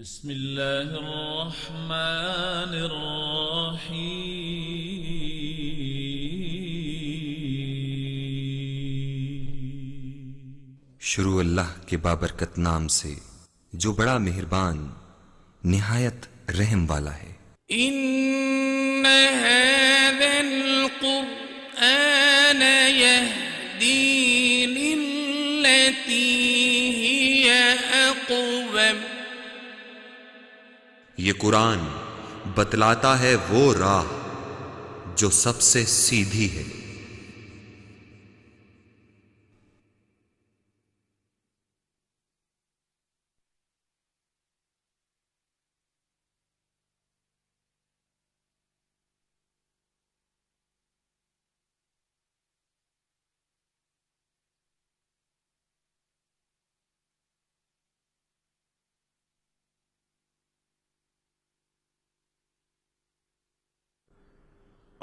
بسم الله الرحمن الرحيم. شروع اللہ کے بابرکت نام سے جو بڑا مہربان نہایت رحم والا ہے۔ إن هذا القرآن يهدي للتي هي أقوم یہ قرآن بتلاتا ہے وہ راہ جو سب سے سیدھی ہے۔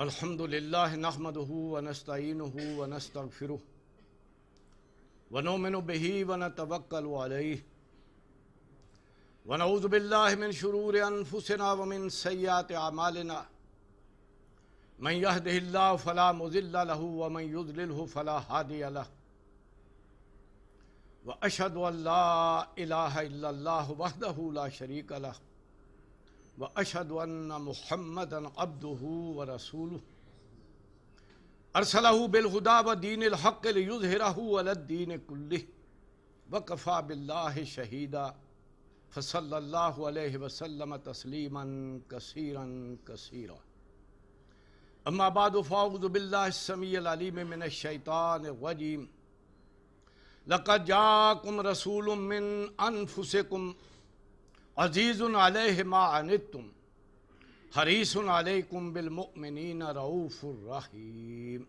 الحمد لله نحمده ونستعينه ونستغفره ونؤمن به ونتوكل عليه ونعوذ بالله من شرور أنفسنا ومن سيئات أعمالنا من يهده الله فلا مضل له ومن يضلله فلا هادي له وأشهد أن لا إله إلا الله وحده لا شريك له واشهد ان محمدا عبده ورسوله. ارسله بالهدى ودين الحق ليظهره على الدين كله. وكفى بالله شهيدا. فصلى الله عليه وسلم تسليما كثيرا كثيرا. اما بعد فاعوذ بالله السميع العليم من الشيطان الرجيم. لقد جاءكم رسول من انفسكم عزیز علیہ ما عنتم، حریص علیکم بالمؤمنین رعوف الرحیم۔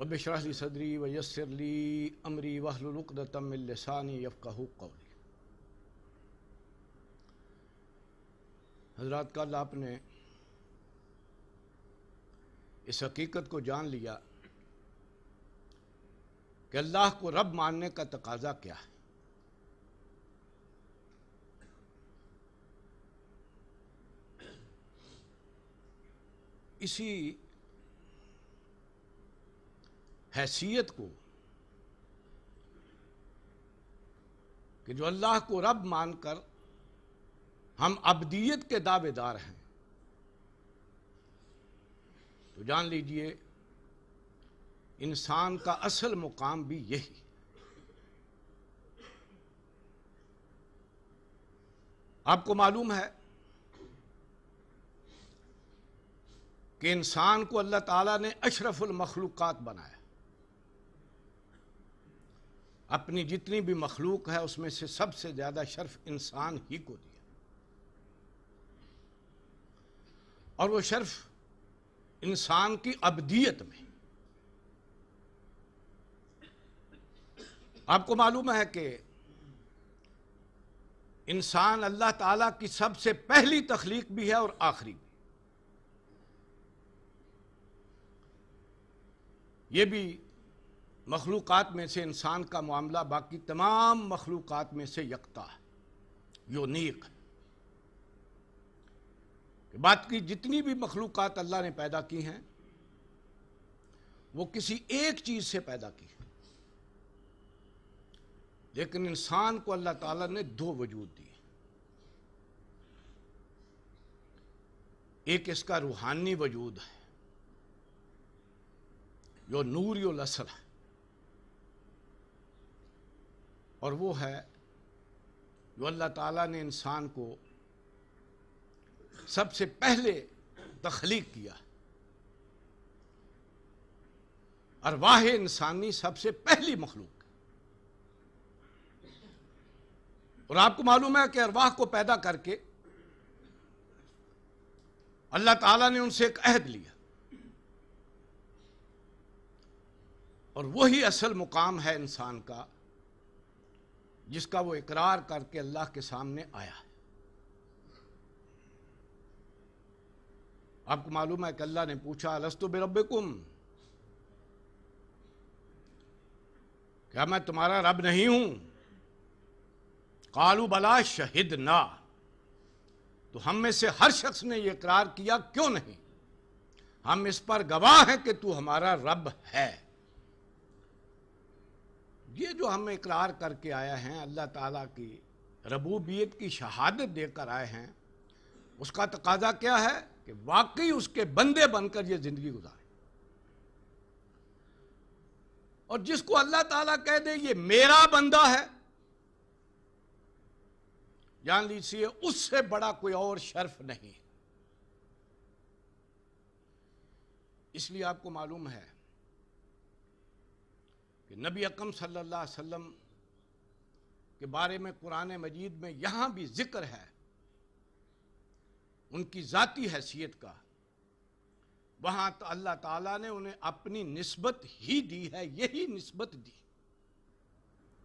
رب اشرح لی صدری ویسر لی امری واحلل عقدۃ من لسانی یفقهوا قولی۔ حضرات، کل آپ نے اس حقیقت کو جان لیا کہ اللہ کو رب ماننے کا تقاضا کیا ہے۔ اسی حیثیت کو کہ جو اللہ کو رب مان کر ہم ابدیت کے دعوے دار ہیں، تو جان لیجیے انسان کا اصل مقام بھی یہی۔ آپ کو معلوم ہے کہ انسان کو اللہ تعالیٰ نے اشرف المخلوقات بنایا۔ اپنی جتنی بھی مخلوق ہے، اس میں سے سب سے زیادہ شرف انسان ہی کو دیا۔ اور وہ شرف انسان کی ابدیت میں۔ آپ کو معلوم ہے کہ انسان اللہ تعالیٰ کی سب سے پہلی تخلیق بھی ہے اور آخری بھی۔ یہ بھی مخلوقات میں سے انسان کا معاملہ، باقی تمام مخلوقات میں سے یکتا ہے یونیک کہ بات کی جتنی بھی مخلوقات اللہ نے پیدا کی ہیں، وہ کسی ایک چیز سے پیدا کی لیکن انسان کو اللہ تعالیٰ نے دو وجود دیے ایک اس کا روحانی وجود ہے جو نور الاسر ہے۔ اور وہ ہے جو اللہ تعالیٰ نے انسان کو سب سے پہلے تخلیق کیا۔ ارواح انسانی سب سے پہلی مخلوق۔ اور آپ کو معلوم ہے کہ ارواح کو پیدا کر کے اللہ تعالیٰ نے ان سے ایک عہد لیا۔ اور وہی اصل مقام ہے انسان کا، جس کا وہ اقرار کر کے اللہ کے سامنے آیا۔ ہے آپ کو معلوم ہے کہ اللہ نے پوچھا لستو بربکم؟ کیا میں تمہارا رب نہیں ہوں؟ کالو بلا شہد نہ تو ہم میں سے ہر شخص نے یہ اقرار کیا، کیوں نہیں؟ ہم اس پر گواہ ہیں کہ تو ہمارا رب ہے۔ یہ جو ہم اقرار کر کے آیا ہیں، اللہ تعالیٰ کی ربوبیت کی شہادت دے کر آئے ہیں، اس کا تقاضا کیا ہے کہ واقعی اس کے بندے بن کر یہ زندگی گزارے۔ اور جس کو اللہ تعالیٰ کہہ دے، یہ میرا بندہ ہے جان لیجیے اس سے بڑا کوئی اور شرف نہیں۔ اس لیے آپ کو معلوم ہے کہ نبی اکم صلی اللہ علیہ وسلم کے بارے میں قرآن مجید میں یہاں بھی ذکر ہے، ان کی ذاتی حیثیت کا۔ وہاں تو اللہ تعالیٰ نے انہیں اپنی نسبت ہی دی ہے، یہی نسبت دی۔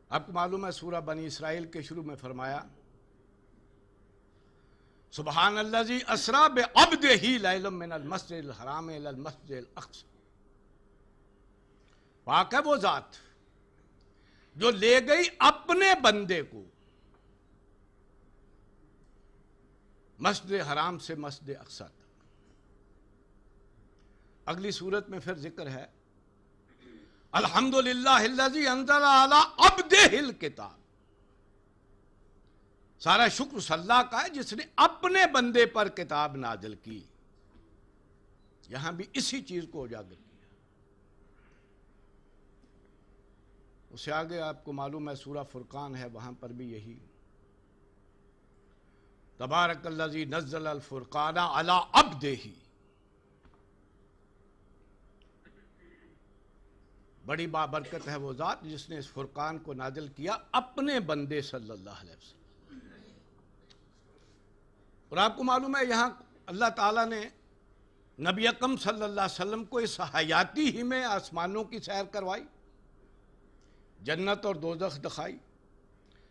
آپ کو معلوم ہے سورہ بنی اسرائیل کے شروع میں فرمایا، سبحان اللہ جی اسرا بے ابد ہی من المسجد الحرام المسجد الاقصى پاک ہے وہ ذات جو لے گئی اپنے بندے کو۔ مسجد حرام سے مسجد اقصا تک۔ اگلی صورت میں پھر ذکر ہے۔ الحمد للہ اب دے ہل کتاب سارا شکر صلاح کا ہے جس نے اپنے بندے پر کتاب نازل کی۔ یہاں بھی اسی چیز کو اجاگر کیا۔ اسے آگے آپ کو معلوم ہے سورہ فرقان ہے، وہاں پر بھی یہی۔ تبارک اللہ نزل الفرقان علی اب بڑی بابرکت ہے وہ ذات جس نے اس فرقان کو نازل کیا اپنے بندے صلی اللہ علیہ وسلم۔ اور آپ کو معلوم ہے یہاں اللہ تعالیٰ نے نبی اکم صلی اللہ علیہ وسلم کو اس حیاتی ہی میں آسمانوں کی سیر کروائی۔ جنت اور دوزخ دکھائی۔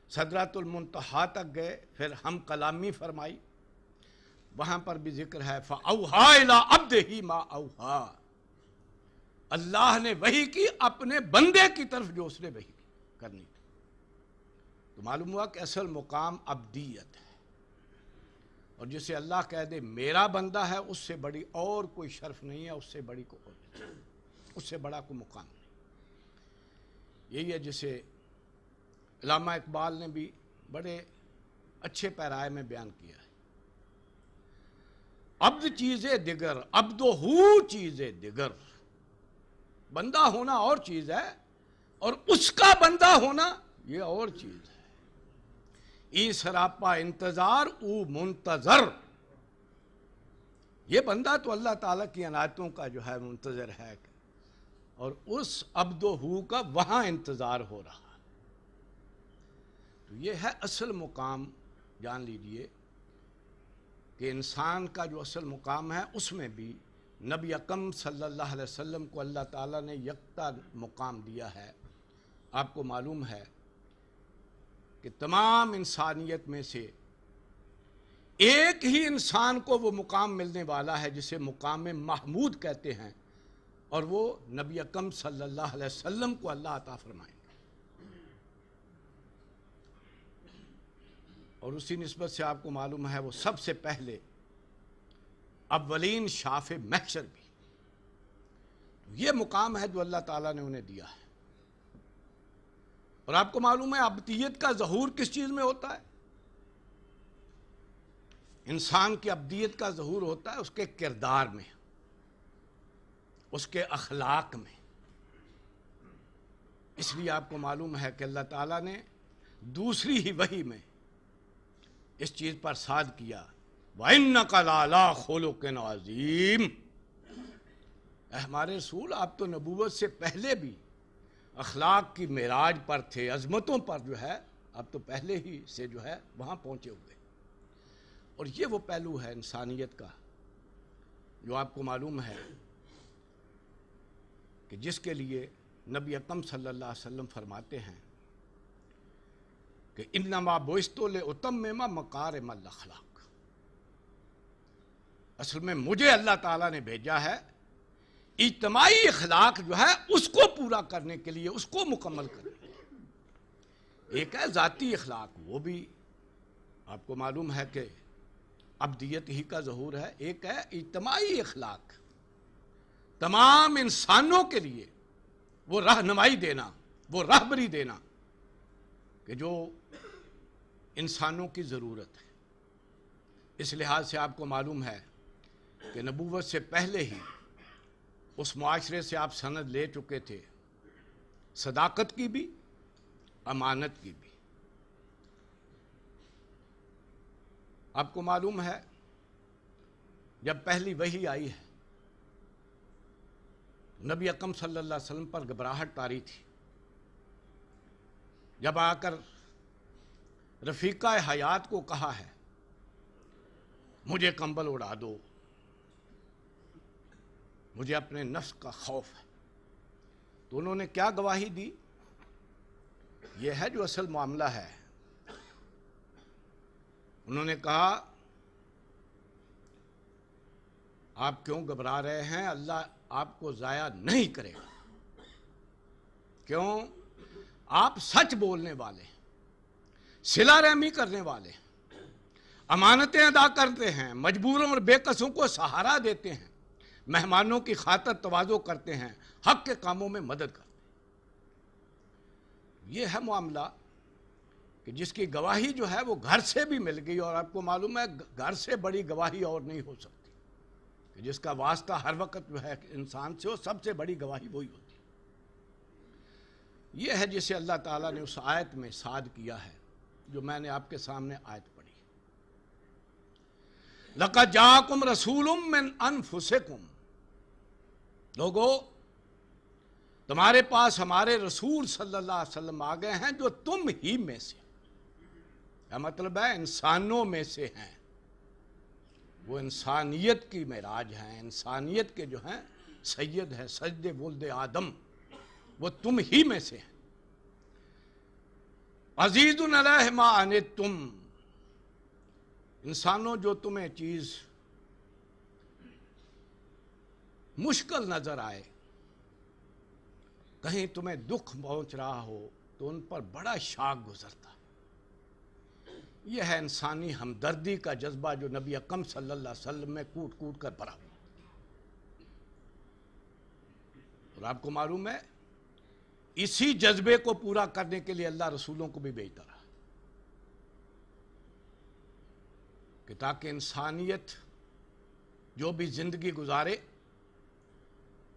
صدرات المنتہا تک گئے، پھر ہم کلامی فرمائی۔ وہاں پر بھی ذکر ہے ہی ما اوہا اللہ نے وہی کی، اپنے بندے کی طرف جو اس نے وہی کرنی۔ تھی تو معلوم ہوا کہ اصل مقام ابدیت ہے۔ اور جسے اللہ کہہ دے، میرا بندہ ہے، اس سے بڑی اور کوئی شرف نہیں ہے، اس سے بڑی کو اس سے بڑا کوئی مقام نہیں۔ یہی ہے جسے علامہ اقبال نے بھی بڑے اچھے پیرائے میں بیان کیا ہے۔ عبد چیزیں دگر عبد ہو چیزیں دگر بندہ ہونا اور چیز ہے اور اس کا بندہ ہونا یہ اور چیز ہے۔ ای سراپا انتظار، او منتظر۔ یہ بندہ تو اللہ تعالیٰ کی عنایتوں کا جو ہے منتظر ہے۔ اور اس ابد و ہو کا وہاں انتظار ہو رہا تو یہ ہے اصل مقام، جان لیجیے کہ انسان کا جو اصل مقام ہے، اس میں بھی نبی اکم صلی اللہ علیہ وسلم کو اللہ تعالیٰ نے یکتا مقام دیا ہے۔ آپ کو معلوم ہے کہ تمام انسانیت میں سے ایک ہی انسان کو وہ مقام ملنے والا ہے جسے مقام محمود کہتے ہیں۔ اور وہ نبی اکم صلی اللہ علیہ وسلم کو اللہ عطا فرمائیں گے۔ اور اسی نسبت سے آپ کو معلوم ہے وہ سب سے پہلے اولین شاف محشر بھی۔ یہ مقام ہے جو اللہ تعالیٰ نے انہیں دیا ہے۔ اور آپ کو معلوم ہے ابدیت کا ظہور کس چیز میں ہوتا ہے؟ انسان کی ابدیت کا ظہور ہوتا ہے اس کے کردار میں۔ اس کے اخلاق میں۔ اس لیے آپ کو معلوم ہے کہ اللہ تعالیٰ نے دوسری ہی وہی میں اس چیز پر ساد کیا۔ وَإِنَّكَ لَعَلَىٰ خُلُقٍ عَظِيمٍ۔ اے ہمارے رسول، آپ تو نبوت سے پہلے بھی اخلاق کی معراج پر تھے، عظمتوں پر جو ہے، آپ تو پہلے ہی سے جو ہے وہاں پہنچے ہوئے۔ اور یہ وہ پہلو ہے انسانیت کا جو آپ کو معلوم ہے۔ کہ جس کے لیے نبی اکم صلی اللہ علیہ وسلم فرماتے ہیں کہ انما بوستو لے اتم میں مکار اخلاق اصل میں مجھے اللہ تعالیٰ نے بھیجا ہے، اجتماعی اخلاق جو ہے، اس کو پورا کرنے کے لیے، اس کو مکمل کرنے کے لیے۔ ایک ہے ذاتی اخلاق، وہ بھی آپ کو معلوم ہے کہ ابدیت ہی کا ظہور ہے۔ ایک ہے اجتماعی اخلاق۔ تمام انسانوں کے لیے وہ رہنمائی دینا، وہ رہبری دینا کہ جو انسانوں کی ضرورت ہے۔ اس لحاظ سے آپ کو معلوم ہے کہ نبوت سے پہلے ہی اس معاشرے سے آپ سند لے چکے تھے، صداقت کی بھی، امانت کی بھی۔ آپ کو معلوم ہے، جب پہلی وہی آئی ہے نبی اکم صلی اللہ علیہ وسلم پر گھبراہٹ تاری تھی۔ جب آ کر رفیقہ حیات کو کہا ہے، مجھے کمبل اڑا دو۔ مجھے اپنے نفس کا خوف ہے۔ تو انہوں نے کیا گواہی دی؟ یہ ہے جو اصل معاملہ ہے۔ انہوں نے کہا، آپ کیوں گھبرا رہے ہیں؟ اللہ آپ کو ضائع نہیں کرے گا۔ کیوں؟ آپ سچ بولنے والے سلا رحمی کرنے والے امانتیں ادا کرتے ہیں مجبوروں اور بے قصوں کو سہارا دیتے ہیں، مہمانوں کی خاطر توازو کرتے ہیں، حق کے کاموں میں مدد کرتے ہیں۔ یہ ہے معاملہ کہ جس کی گواہی جو ہے وہ گھر سے بھی مل گئی اور آپ کو معلوم ہے، گھر سے بڑی گواہی اور نہیں ہو سکتی۔ کہ جس کا واسطہ ہر وقت جو ہے انسان سے وہ سب سے بڑی گواہی وہی ہوتی ہے۔ یہ ہے جسے اللہ تعالیٰ نے اس آیت میں ساد کیا ہے، جو میں نے آپ کے سامنے آیت پڑھی۔ لَقَدْ جَاكُمْ رَسُولٌ مِّنْ أَنفُسِكُمْ لوگو، تمہارے پاس ہمارے رسول صلی اللہ علیہ وسلم آ گئے ہیں جو تم ہی میں سے مطلب ہے؟ انسانوں میں سے ہیں۔ وہ انسانیت کی معراج ہیں، انسانیت کے جو ہیں، سید ہے سجد ولد آدم، وہ تم ہی میں سے ہیں۔ عزیز علیہ ما تم انسانوں جو تمہیں چیز مشکل نظر آئے، کہیں تمہیں دکھ پہنچ رہا ہو تو ان پر بڑا شاک گزرتا۔ یہ ہے انسانی ہمدردی کا جذبہ جو نبی اکم صلی اللہ علیہ وسلم میں کوٹ کوٹ کر بھرا ہوا۔ اور آپ کو معلوم ہے، اسی جذبے کو پورا کرنے کے لیے اللہ رسولوں کو بھی بھیجتا رہا۔ کہ تاکہ انسانیت جو بھی زندگی گزارے،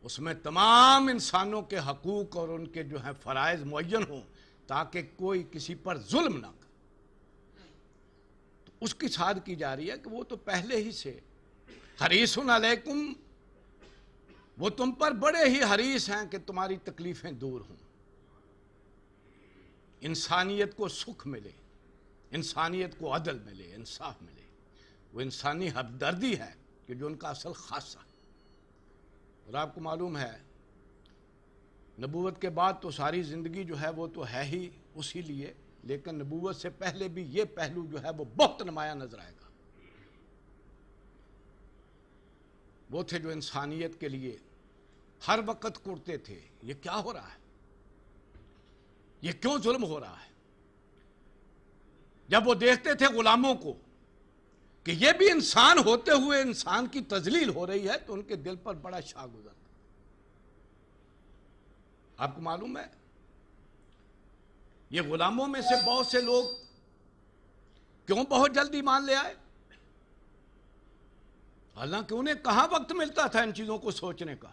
اس میں تمام انسانوں کے حقوق اور ان کے جو ہیں فرائض معین ہوں، تاکہ کوئی کسی پر ظلم نہ کرے۔ اس کی ساد کی جا رہی ہے کہ وہ تو پہلے ہی سے حریص علیکم، وہ تم پر بڑے ہی حریص ہیں کہ تمہاری تکلیفیں دور ہوں۔ انسانیت کو سکھ ملے، انسانیت کو عدل ملے، انصاف ملے۔ وہ انسانی ہمدردی ہے کہ جو ان کا اصل خاصہ ہے۔ اور آپ کو معلوم ہے، نبوت کے بعد تو ساری زندگی جو ہے وہ تو ہے ہی اسی لیے۔ لیکن نبوت سے پہلے بھی یہ پہلو جو ہے وہ بہت نمایاں نظر آئے گا۔ وہ تھے جو انسانیت کے لیے ہر وقت کرتے تھے۔ یہ کیا ہو رہا ہے؟ یہ کیوں ظلم ہو رہا ہے؟ جب وہ دیکھتے تھے غلاموں کو کہ یہ بھی انسان ہوتے ہوئے انسان کی تزلیل ہو رہی ہے تو ان کے دل پر بڑا شاہ گزرتا۔ آپ کو معلوم ہے یہ غلاموں میں سے بہت سے لوگ کیوں بہت جلدی مان لے آئے؟ حالانکہ انہیں کہاں وقت ملتا تھا ان چیزوں کو سوچنے کا؟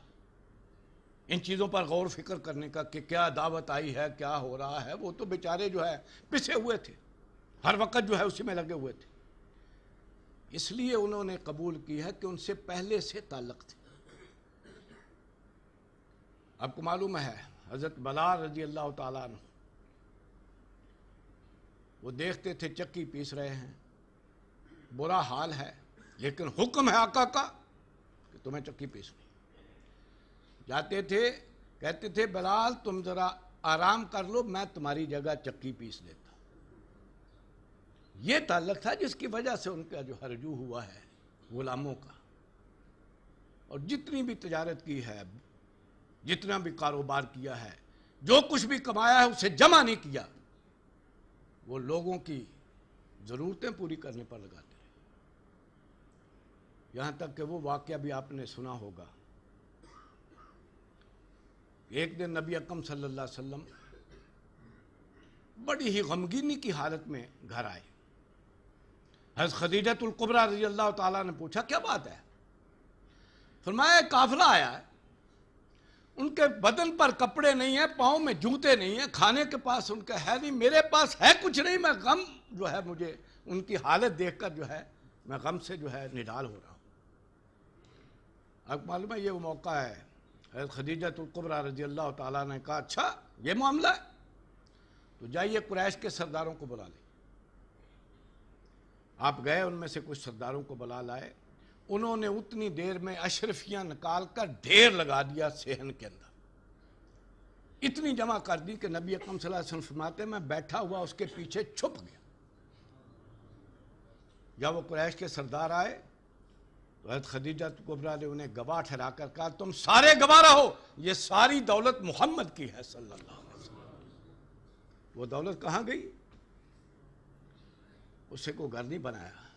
ان چیزوں پر غور فکر کرنے کا کہ کیا دعوت آئی ہے، کیا ہو رہا ہے؟ وہ تو بیچارے جو ہے پسے ہوئے تھے، ہر وقت جو ہے اسی میں لگے ہوئے تھے۔ اس لیے انہوں نے قبول کی ہے کہ ان سے پہلے سے تعلق تھے۔ آپ کو معلوم ہے، حضرت بلال رضی اللہ تعالیٰ عنہ وہ دیکھتے تھے چکی پیس رہے ہیں۔ برا حال ہے، لیکن حکم ہے آقا کا کہ تمہیں چکی پیسنی جاتے تھے، کہتے تھے، بلال، تم ذرا آرام کر لو، میں تمہاری جگہ چکی پیس دیتا یہ تعلق تھا جس کی وجہ سے ان کا جو ہرجو ہوا ہے غلاموں کا۔ اور جتنی بھی تجارت کی ہے، جتنا بھی کاروبار کیا ہے، جو کچھ بھی کمایا ہے، اسے جمع نہیں کیا۔ وہ لوگوں کی ضرورتیں پوری کرنے پر لگاتے ہیں۔ یہاں تک کہ وہ واقعہ بھی آپ نے سنا ہوگا۔ ایک دن نبی اکم صلی اللہ علیہ وسلم بڑی ہی غمگینی کی حالت میں گھر آئے۔ حضرت خدیجت القبرہ رضی اللہ تعالیٰ نے پوچھا، کیا بات ہے؟ فرمایا قافلہ آیا ہے۔ ان کے بدن پر کپڑے نہیں ہیں، پاؤں میں جوتے نہیں ہیں، کھانے کے پاس ان کا ہے نہیں، میرے پاس ہے کچھ نہیں، میں غم جو ہے مجھے ان کی حالت دیکھ کر جو ہے میں غم سے جو ہے نڈال ہو رہا ہوں۔ اب معلوم ہے یہ وہ موقع ہے، حضرت خدیجت القبرہ رضی اللہ تعالیٰ نے کہا اچھا یہ معاملہ ہے، تو جائیے قریش کے سرداروں کو بلا لیں۔ آپ گئے، ان میں سے کچھ سرداروں کو بلا لائے۔ انہوں نے اتنی دیر میں اشرفیاں نکال کر ڈھیر لگا دیا سہن کے اندر۔ اتنی جمع کر دی کہ نبی اکم صلی اللہ علیہ وسلم فرماتے میں بیٹھا ہوا اس کے پیچھے چھپ گیا۔ جب وہ قریش کے سردار آئے، تو حضرت خدیجہ کبرا نے انہیں گواہ ٹھہرا کر کہا، تم سارے گواہ رہو، یہ ساری دولت محمد کی ہے صلی اللہ علیہ وسلم۔ وہ دولت کہاں گئی؟ اسے کو گھر نہیں بنایا۔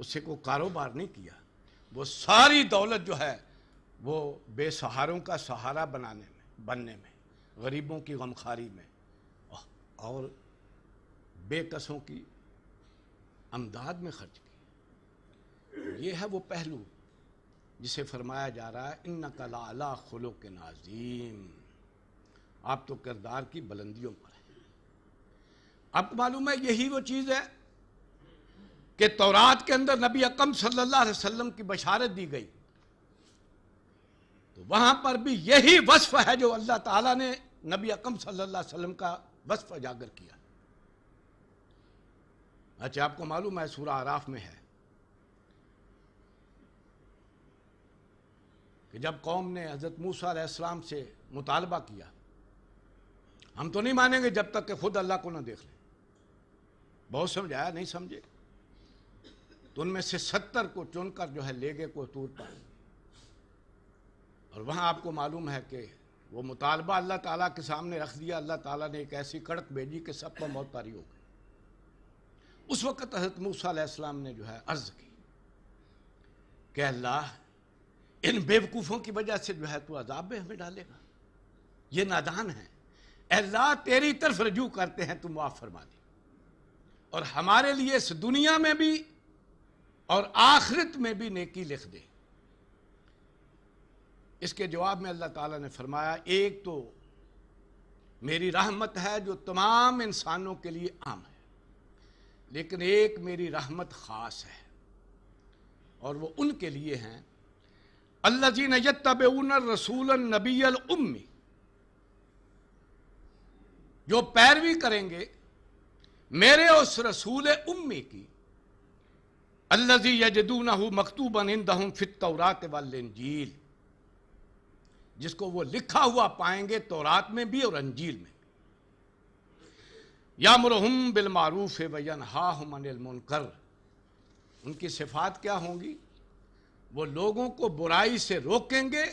اسے کو کاروبار نہیں کیا۔ وہ ساری دولت جو ہے، وہ بے سہاروں کا سہارا بنانے میں، بننے میں، غریبوں کی غمخاری میں۔ اور بے قصوں کی امداد میں خرچ کی۔ یہ ہے وہ پہلو جسے فرمایا جا رہا ہے ان نقلا خلو کے نازیم آپ تو کردار کی بلندیوں پر ہیں۔ اب معلوم ہے یہی وہ چیز ہے کہ تورات کے اندر نبی اکم صلی اللہ علیہ وسلم کی بشارت دی گئی۔ تو وہاں پر بھی یہی وصف ہے جو اللہ تعالیٰ نے نبی اکم صلی اللہ علیہ وسلم کا وصف اجاگر کیا۔ اچھا آپ کو معلوم ہے سورہ عراف میں ہے کہ جب قوم نے حضرت موسیٰ علیہ السلام سے مطالبہ کیا، ہم تو نہیں مانیں گے جب تک کہ خود اللہ کو نہ دیکھ لیں۔ بہت سمجھایا، نہیں سمجھے؟ تو ان میں سے ستر کو چن کر جو ہے لے گئے کو تور پر۔ اور وہاں آپ کو معلوم ہے کہ وہ مطالبہ اللہ تعالیٰ کے سامنے رکھ دیا۔ اللہ تعالیٰ نے ایک ایسی کڑک بھیجی کہ سب پر موت تاری ہو گئی۔ اس وقت حضرت موسیٰ علیہ السلام نے جو ہے عرض کی کہ اللہ ان بیوقوفوں کی وجہ سے جو ہے تو عذاب میں ہمیں ڈالے گا۔ یہ نادان ہے اللہ، تیری طرف رجوع کرتے ہیں، تو معاف فرما دے۔ اور ہمارے لیے اس دنیا میں بھی اور آخرت میں بھی نیکی لکھ دے۔ اس کے جواب میں اللہ تعالیٰ نے فرمایا، ایک تو میری رحمت ہے جو تمام انسانوں کے لیے عام ہے، لیکن ایک میری رحمت خاص ہے اور وہ ان کے لیے ہیں۔ اللہ جی نجتب رسول النبی المی جو پیروی کریں گے میرے اس رسول امی کی۔ اللہ یجدونہ مکتوبا عندہم فی التورات والانجیل۔ جس کو وہ لکھا ہوا پائیں گے تورات میں بھی اور انجیل میں۔ یامرہم بالمعروف وینہاہم عن المنکر۔ ان کی صفات کیا ہوں گی؟ وہ لوگوں کو برائی سے روکیں گے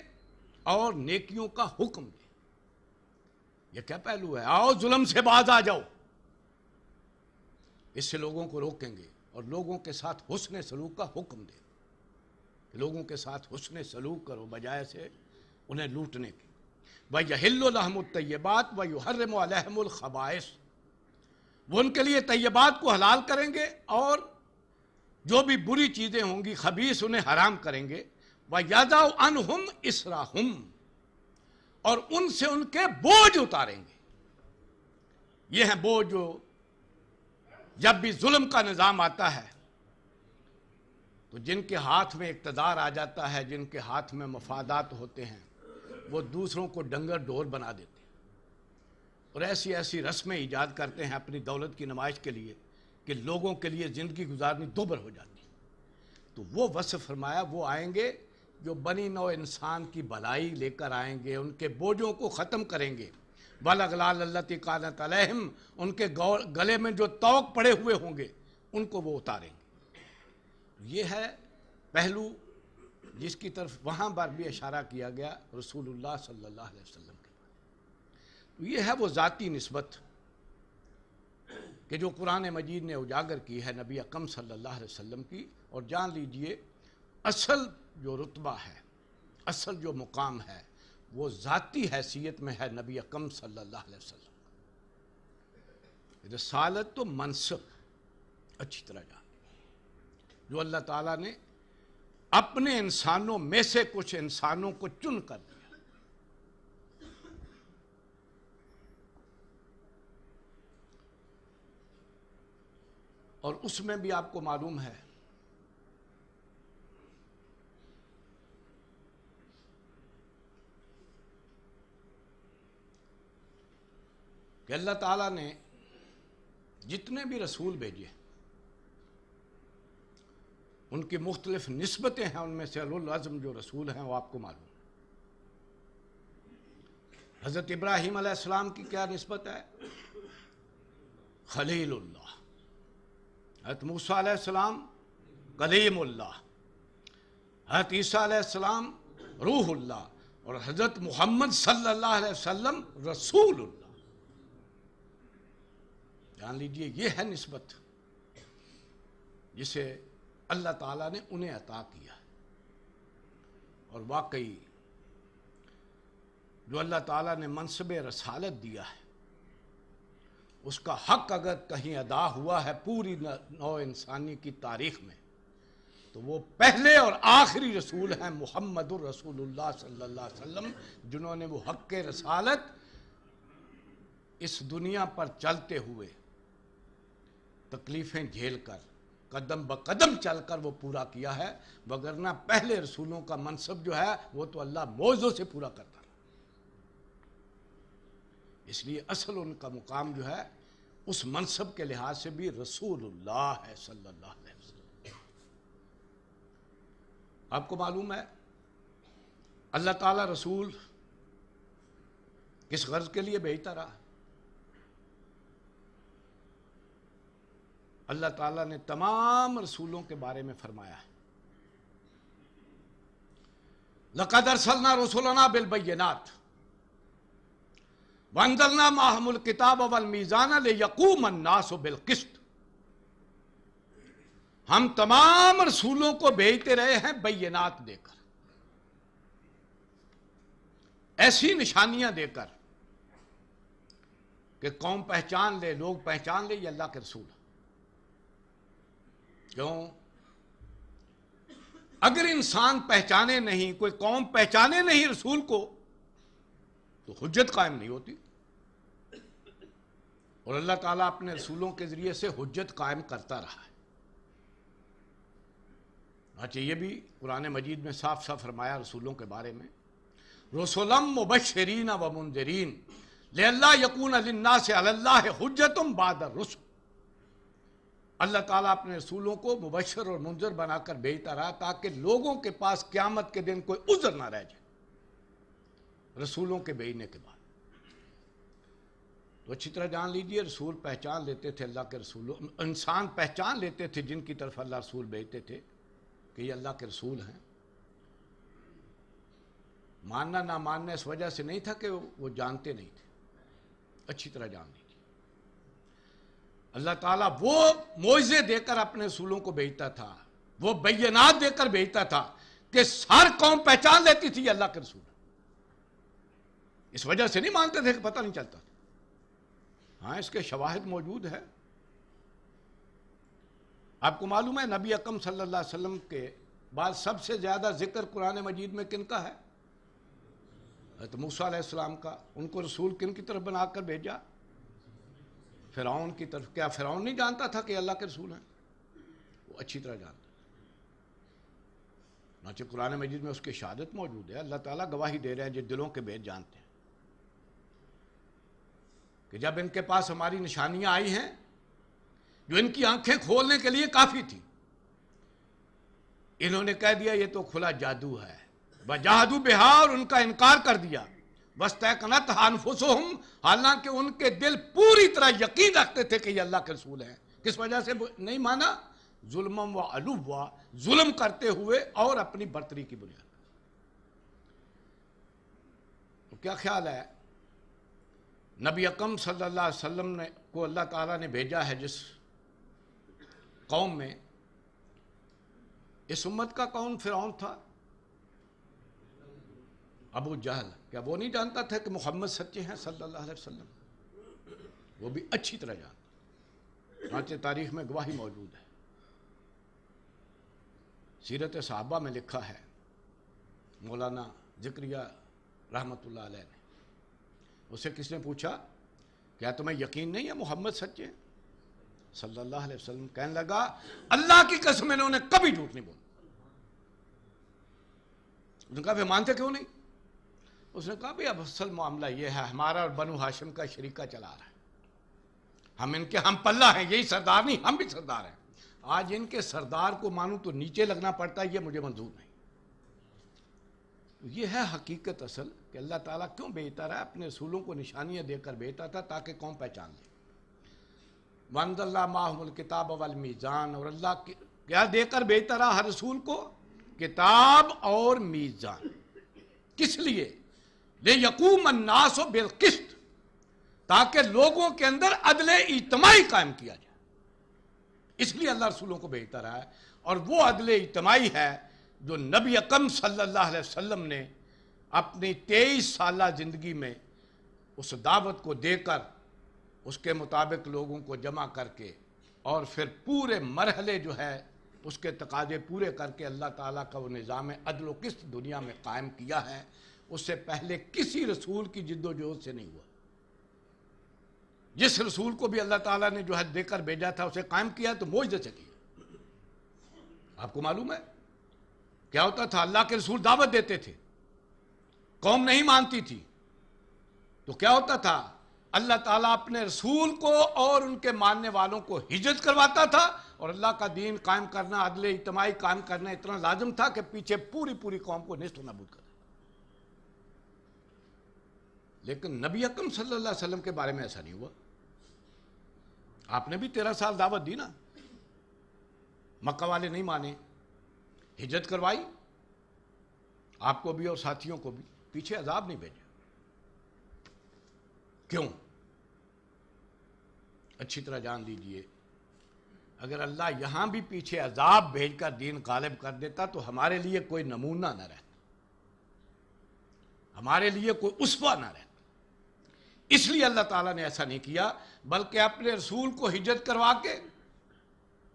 اور نیکیوں کا حکم دیں۔ یہ کیا پہلو ہے؟ آؤ ظلم سے باز آ جاؤ۔ اس سے لوگوں کو روکیں گے۔ اور لوگوں کے ساتھ حسن سلوک کا حکم دیں لوگوں کے ساتھ حسن سلوک کرو بجائے سے انہیں لوٹنے کی وہ یہل الحم الطیبات و یحرم الحم الخبائش وہ ان کے لیے طیبات کو حلال کریں گے اور جو بھی بری چیزیں ہوں گی خبیص انہیں حرام کریں گے۔ وہ یادا انہم اسراہم اور ان سے ان کے بوجھ اتاریں گے۔ یہ ہیں بوجھ جو جب بھی ظلم کا نظام آتا ہے، تو جن کے ہاتھ میں اقتدار آ جاتا ہے، جن کے ہاتھ میں مفادات ہوتے ہیں، وہ دوسروں کو ڈنگر ڈور بنا دیتے ہیں۔ اور ایسی ایسی رسمیں ایجاد کرتے ہیں اپنی دولت کی نمائش کے لیے کہ لوگوں کے لیے زندگی گزارنی دوبر ہو جاتی تو وہ وصف فرمایا، وہ آئیں گے جو بنی نو انسان کی بھلائی لے کر آئیں گے، ان کے بوجھوں کو ختم کریں گے۔ بالغلال اللہ قانت علیہم، ان کے گلے میں جو توق پڑے ہوئے ہوں گے، ان کو وہ اتاریں گے۔ یہ ہے پہلو جس کی طرف وہاں پر بھی اشارہ کیا گیا رسول اللہ صلی اللہ علیہ وسلم کے یہ ہے وہ ذاتی نسبت کہ جو قرآن مجید نے اجاگر کی ہے نبی اکم صلی اللہ علیہ وسلم کی۔ اور جان لیجیے، اصل جو رتبہ ہے، اصل جو مقام ہے وہ ذاتی حیثیت میں ہے نبی اکم صلی اللہ علیہ وسلم۔ رسالت تو منصب، اچھی طرح جان۔ جو اللہ تعالیٰ نے اپنے انسانوں میں سے کچھ انسانوں کو چن کر دیا۔ اور اس میں بھی آپ کو معلوم ہے کہ اللہ تعالیٰ نے جتنے بھی رسول بھیجے، ان کی مختلف نسبتیں ہیں، ان میں سے العظم جو رسول ہیں وہ آپ کو معلوم حضرت ابراہیم علیہ السلام کی کیا نسبت ہے؟ خلیل اللہ۔ حضرت موسیٰ علیہ السلام کلیم اللہ۔ حضرت عیسیٰ علیہ السلام روح اللہ۔ اور حضرت محمد صلی اللہ علیہ وسلم رسول اللہ۔ جان لیجیے، یہ ہے نسبت جسے اللہ تعالیٰ نے انہیں عطا کیا۔ اور واقعی جو اللہ تعالیٰ نے منصب رسالت دیا ہے، اس کا حق اگر کہیں ادا ہوا ہے پوری نو انسانی کی تاریخ میں، تو وہ پہلے اور آخری رسول ہیں محمد الرسول اللہ صلی اللہ علیہ وسلم، جنہوں نے وہ حق رسالت اس دنیا پر چلتے ہوئے تکلیفیں جھیل کر، قدم بقدم چل کر وہ پورا کیا ہے، وگرنہ پہلے رسولوں کا منصب جو ہے، وہ تو اللہ موضوع سے پورا کرتا رہا اس لیے اصل ان کا مقام جو ہے، اس منصب کے لحاظ سے بھی رسول اللہ ہے صلی اللہ علیہ وسلم۔ آپ کو معلوم ہے، اللہ تعالیٰ رسول کس غرض کے لیے بھیجتا رہا؟ اللہ تعالیٰ نے تمام رسولوں کے بارے میں فرمایا ہے۔ لقد ارسلنا رسولنا بالبینات۔ وانزلنا معهم الكتاب والمیزان لیقوم الناس بالقسط۔ ہم تمام رسولوں کو بھیجتے رہے ہیں بینات دے کر۔ ایسی نشانیاں دے کر کہ قوم پہچان لے، لوگ پہچان لے، یہ اللہ کے رسول کیوں؟ اگر انسان پہچانے نہیں، کوئی قوم پہچانے نہیں رسول کو، تو حجت قائم نہیں ہوتی۔ اور اللہ تعالیٰ اپنے رسولوں کے ذریعے سے حجت قائم کرتا رہا ہے۔ اچھا یہ بھی قرآن مجید میں صاف صاف فرمایا رسولوں کے بارے میں۔ رسولم مبشرین و منذرین لے اللہ یقون اللہ سے اللہ حجتم بعد الرسل۔ اللہ تعالیٰ اپنے رسولوں کو مبشر اور منظر بنا کر بھیجتا رہا تاکہ لوگوں کے پاس قیامت کے دن کوئی عذر نہ رہ جائے۔ رسولوں کے بھیجنے کے بعد۔ تو اچھی طرح جان لیجیے، رسول پہچان لیتے تھے اللہ کے رسولوں انسان پہچان لیتے تھے جن کی طرف اللہ رسول بھیجتے تھے کہ یہ اللہ کے رسول ہیں۔ ماننا نہ ماننا اس وجہ سے نہیں تھا کہ وہ جانتے نہیں تھے۔ اچھی طرح جان لیجیے اللہ تعالیٰ وہ معوضے دے کر اپنے رسولوں کو بھیجتا تھا، وہ بینات دے کر بھیجتا تھا کہ سر قوم پہچان لیتی تھی اللہ کے رسول۔ اس وجہ سے نہیں مانتے تھے کہ پتہ نہیں چلتا۔ تھا ہاں اس کے شواہد موجود ہے آپ کو معلوم ہے نبی اکم صلی اللہ علیہ وسلم کے بعد سب سے زیادہ ذکر قرآن مجید میں کن کا ہے؟ تو موسیٰ علیہ السلام کا، ان کو رسول کن کی طرف بنا کر بھیجا؟ فرعون کی طرف کیا فرعون نہیں جانتا تھا کہ اللہ کے رسول ہیں؟ وہ اچھی طرح جانتا ناچہ قرآن مجید میں اس کی شہادت موجود ہے۔ اللہ تعالیٰ گواہی دے رہے ہیں جو دلوں کے بیت جانتے ہیں۔ کہ جب ان کے پاس ہماری نشانیاں آئی ہیں، جو ان کی آنکھیں کھولنے کے لیے کافی تھی، انہوں نے کہہ دیا، یہ تو کھلا جادو ہے۔ بجادو بہار، ان کا انکار کر دیا۔ وسطنت انفسہم حالانکہ ان کے دل پوری طرح یقین رکھتے تھے کہ یہ اللہ کے رسول ہیں۔ کس وجہ سے؟ نہیں مانا؟ ظلم و علوب ظلم کرتے ہوئے اور اپنی برتری کی بنیاد۔ تو کیا خیال ہے؟ نبی اکم صلی اللہ علیہ وسلم نے کو اللہ تعالیٰ نے بھیجا ہے جس قوم میں؟ اس امت کا کون فرعون تھا؟ ابو جہل، کیا وہ نہیں جانتا تھا کہ محمد سچے ہیں صلی اللہ علیہ وسلم؟ وہ بھی اچھی طرح جانتا چانچہ تاریخ میں گواہی موجود ہے۔ سیرت صحابہ میں لکھا ہے، مولانا ذکریہ رحمۃ اللہ علیہ نے۔ اسے کس نے پوچھا؟ کیا تمہیں یقین نہیں ہے محمد سچے صلی اللہ علیہ وسلم کہنے لگا، اللہ کی قسم انہوں نے کبھی جھوٹ نہیں بولا۔ اس نے کہا، پھر مانتے کیوں نہیں؟ اس نے کہا بھی اب اصل معاملہ یہ ہے، ہمارا اور بنو ہاشم کا شریکہ چلا رہا ہے۔ ہم ان کے ہم پلہ ہیں، یہی سردار نہیں، ہم بھی سردار ہیں۔ آج ان کے سردار کو مانوں تو نیچے لگنا پڑتا ہے، یہ مجھے منظور نہیں۔ یہ ہے حقیقت اصل کہ اللہ تعالیٰ کیوں بھیجتا رہا اپنے رسولوں کو نشانیاں دے کر بھیجتا تھا تاکہ قوم پہچان لے۔ وند اللہ ماہم الکتاب والمیزان اور اللہ کیا دے کر بھیجتا رہا ہر رسول کو؟ کتاب اور میزان۔ کس لیے؟ لے یقوم الناس و بالقسط، تاکہ لوگوں کے اندر عدل اجتماعی قائم کیا جائے۔ اس لیے اللہ رسولوں کو بھیجتا رہا ہے، اور وہ عدل اجتماعی ہے جو نبی اکم صلی اللہ علیہ وسلم نے اپنی تیئیس سالہ زندگی میں اس دعوت کو دے کر اس کے مطابق لوگوں کو جمع کر کے اور پھر پورے مرحلے جو ہے، اس کے تقاضے پورے کر کے اللہ تعالیٰ کا وہ نظام عدل و قسط دنیا میں قائم کیا ہے۔ اس سے پہلے کسی رسول کی جد و جہد سے نہیں ہوا۔ جس رسول کو بھی اللہ تعالیٰ نے جو ہے دے کر بھیجا تھا، اسے قائم کیا تو موجد سے کیا۔ آپ کو معلوم ہے؟ کیا ہوتا تھا؟ اللہ کے رسول دعوت دیتے تھے۔ قوم نہیں مانتی تھی۔ تو کیا ہوتا تھا؟ اللہ تعالیٰ اپنے رسول کو اور ان کے ماننے والوں کو ہجرت کرواتا تھا اور اللہ کا دین قائم کرنا، عدل اجتماعی قائم کرنا اتنا لازم تھا کہ پیچھے پوری پوری قوم کو نشت و نبود کر لیکن نبی اکم صلی اللہ علیہ وسلم کے بارے میں ایسا نہیں ہوا۔ آپ نے بھی تیرہ سال دعوت دی نا۔ مکہ والے نہیں مانے۔ ہجرت کروائی۔ آپ کو بھی اور ساتھیوں کو بھی۔ پیچھے عذاب نہیں بھیجا۔ کیوں؟ اچھی طرح جان لیجیے۔ اگر اللہ یہاں بھی پیچھے عذاب بھیج کر دین غالب کر دیتا تو ہمارے لیے کوئی نمونہ نہ رہتا۔ ہمارے لیے کوئی اسوا نہ رہتا۔ اس لیے اللہ تعالیٰ نے ایسا نہیں کیا، بلکہ اپنے رسول کو ہجرت کروا کے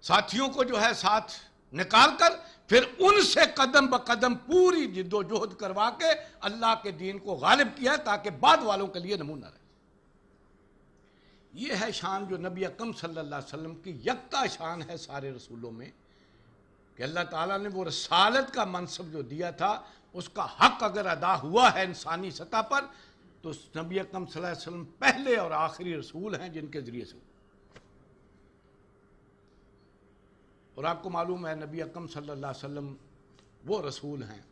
ساتھیوں کو جو ہے ساتھ نکال کر پھر ان سے قدم بقدم پوری جد و جہد کروا کے اللہ کے دین کو غالب کیا تاکہ بعد والوں کے لیے نمونہ رہے۔ یہ ہے شان جو نبی اکم صلی اللہ علیہ وسلم کی یکتا شان ہے سارے رسولوں میں، کہ اللہ تعالیٰ نے وہ رسالت کا منصب جو دیا تھا، اس کا حق اگر ادا ہوا ہے انسانی سطح پر تو نبی اکم صلی اللہ علیہ وسلم پہلے اور آخری رسول ہیں جن کے ذریعے سے۔ اور آپ کو معلوم ہے نبی اکم صلی اللہ علیہ وسلم وہ رسول ہیں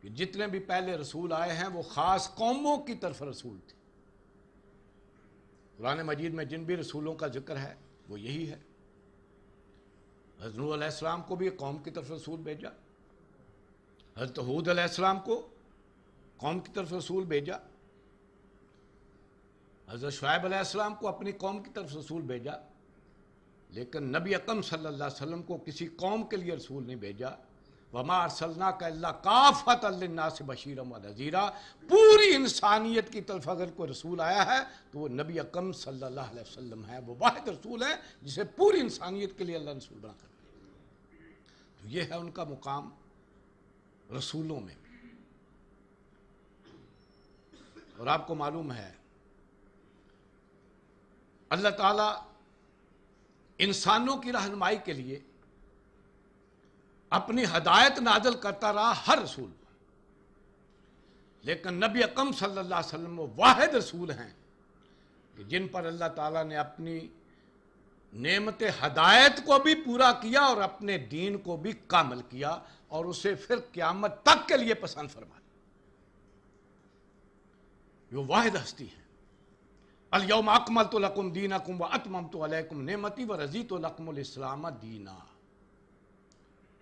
کہ جتنے بھی پہلے رسول آئے ہیں وہ خاص قوموں کی طرف رسول تھے۔ قرآن مجید میں جن بھی رسولوں کا ذکر ہے وہ یہی ہے۔ حضرت علیہ السلام کو بھی قوم کی طرف رسول بھیجا۔ حضرت حود علیہ السلام کو قوم کی طرف رسول بھیجا۔ حضرت شعیب علیہ السلام کو اپنی قوم کی طرف رسول بھیجا، لیکن نبی اکم صلی اللہ علیہ وسلم کو کسی قوم کے لیے رسول نہیں بھیجا۔ وما ارسلنا کا اللہ کافت اللہ سے بشیرم و نذیرہ پوری انسانیت کی طرف اگر کوئی رسول آیا ہے، تو وہ نبی اکم صلی اللہ علیہ وسلم ہے وہ واحد رسول ہے جسے پوری انسانیت کے لیے اللہ رسول بنا کر تو یہ ہے ان کا مقام رسولوں میں اور آپ کو معلوم ہے، اللہ تعالیٰ انسانوں کی رہنمائی کے لیے اپنی ہدایت نازل کرتا رہا ہر رسول۔ لیکن نبی اکم صلی اللہ علیہ وسلم وہ واحد رسول ہیں کہ جن پر اللہ تعالیٰ نے اپنی نعمت ہدایت کو بھی پورا کیا اور اپنے دین کو بھی کامل کیا اور اسے پھر قیامت تک کے لیے پسند فرما یہ واحد ہستی ہے۔ الیوم اکمل تو لکم دینکم و اتمم تو علیکم نعمتی و رضی لکم الاسلام دینا۔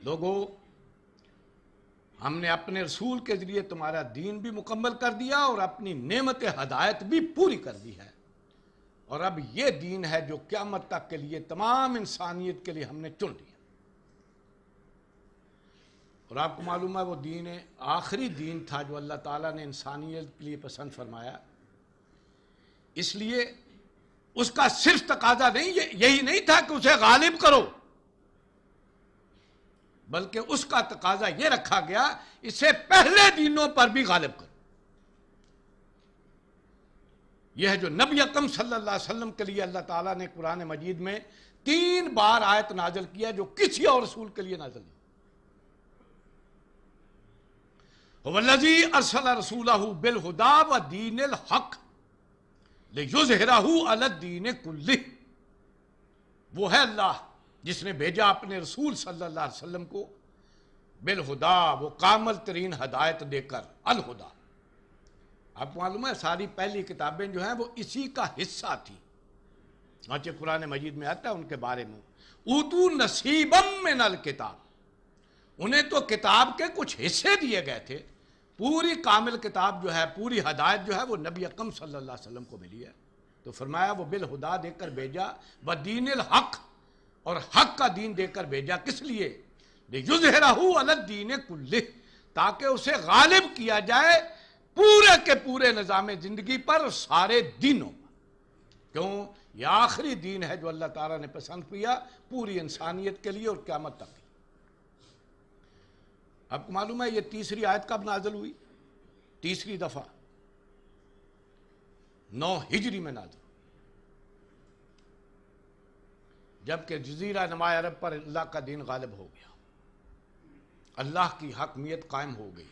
لوگو، ہم نے اپنے رسول کے ذریعے تمہارا دین بھی مکمل کر دیا اور اپنی نعمت ہدایت بھی پوری کر دی ہے۔ اور اب یہ دین ہے جو قیامت تک کے لیے تمام انسانیت کے لیے ہم نے چن لیا۔ اور آپ کو معلوم ہے وہ دین آخری دین تھا جو اللہ تعالیٰ نے انسانیت کے لیے پسند فرمایا۔ اس لیے اس کا صرف تقاضا نہیں یہی نہیں تھا کہ اسے غالب کرو، بلکہ اس کا تقاضا یہ رکھا گیا، اسے پہلے دینوں پر بھی غالب کرو۔ یہ ہے جو نبی اکم صلی اللہ علیہ وسلم کے لیے اللہ تعالیٰ نے قرآن مجید میں تین بار آیت نازل کیا جو کسی اور رسول کے لیے نازل نہیں۔ والذی ارسل رسولہ بالہدا و دین الحق لیظہرہ علی الدین کلہ۔ وہ ہے اللہ جس نے بھیجا اپنے رسول صلی اللہ علیہ وسلم کو بالہدا، وہ کامل ترین ہدایت دے کر، الہدا۔ آپ کو معلوم ہے ساری پہلی کتابیں جو ہیں وہ اسی کا حصہ تھی چنانچہ قرآن مجید میں آتا ہے ان کے بارے میں۔ اوتو نصیبم من الکتاب۔ انہیں تو کتاب کے کچھ حصے دیے گئے تھے۔ پوری کامل کتاب جو ہے، پوری ہدایت جو ہے، وہ نبی اکم صلی اللہ علیہ وسلم کو ملی ہے۔ تو فرمایا، وہ بالہدا دے کر بھیجا وہ دین الحق، اور حق کا دین دے کر بھیجا۔ کس لیے؟ الدین کل تاکہ اسے غالب کیا جائے پورے کے پورے نظام زندگی پر سارے دینوں پر۔ کیوں؟ یہ آخری دین ہے جو اللہ تعالیٰ نے پسند کیا پوری انسانیت کے لیے اور قیامت تک آپ کو معلوم ہے یہ تیسری آیت کب نازل ہوئی؟ تیسری دفعہ۔ نو ہجری میں نازل۔ جبکہ جزیرہ نما عرب پر اللہ کا دین غالب ہو گیا۔ اللہ کی حکمیت قائم ہو گئی۔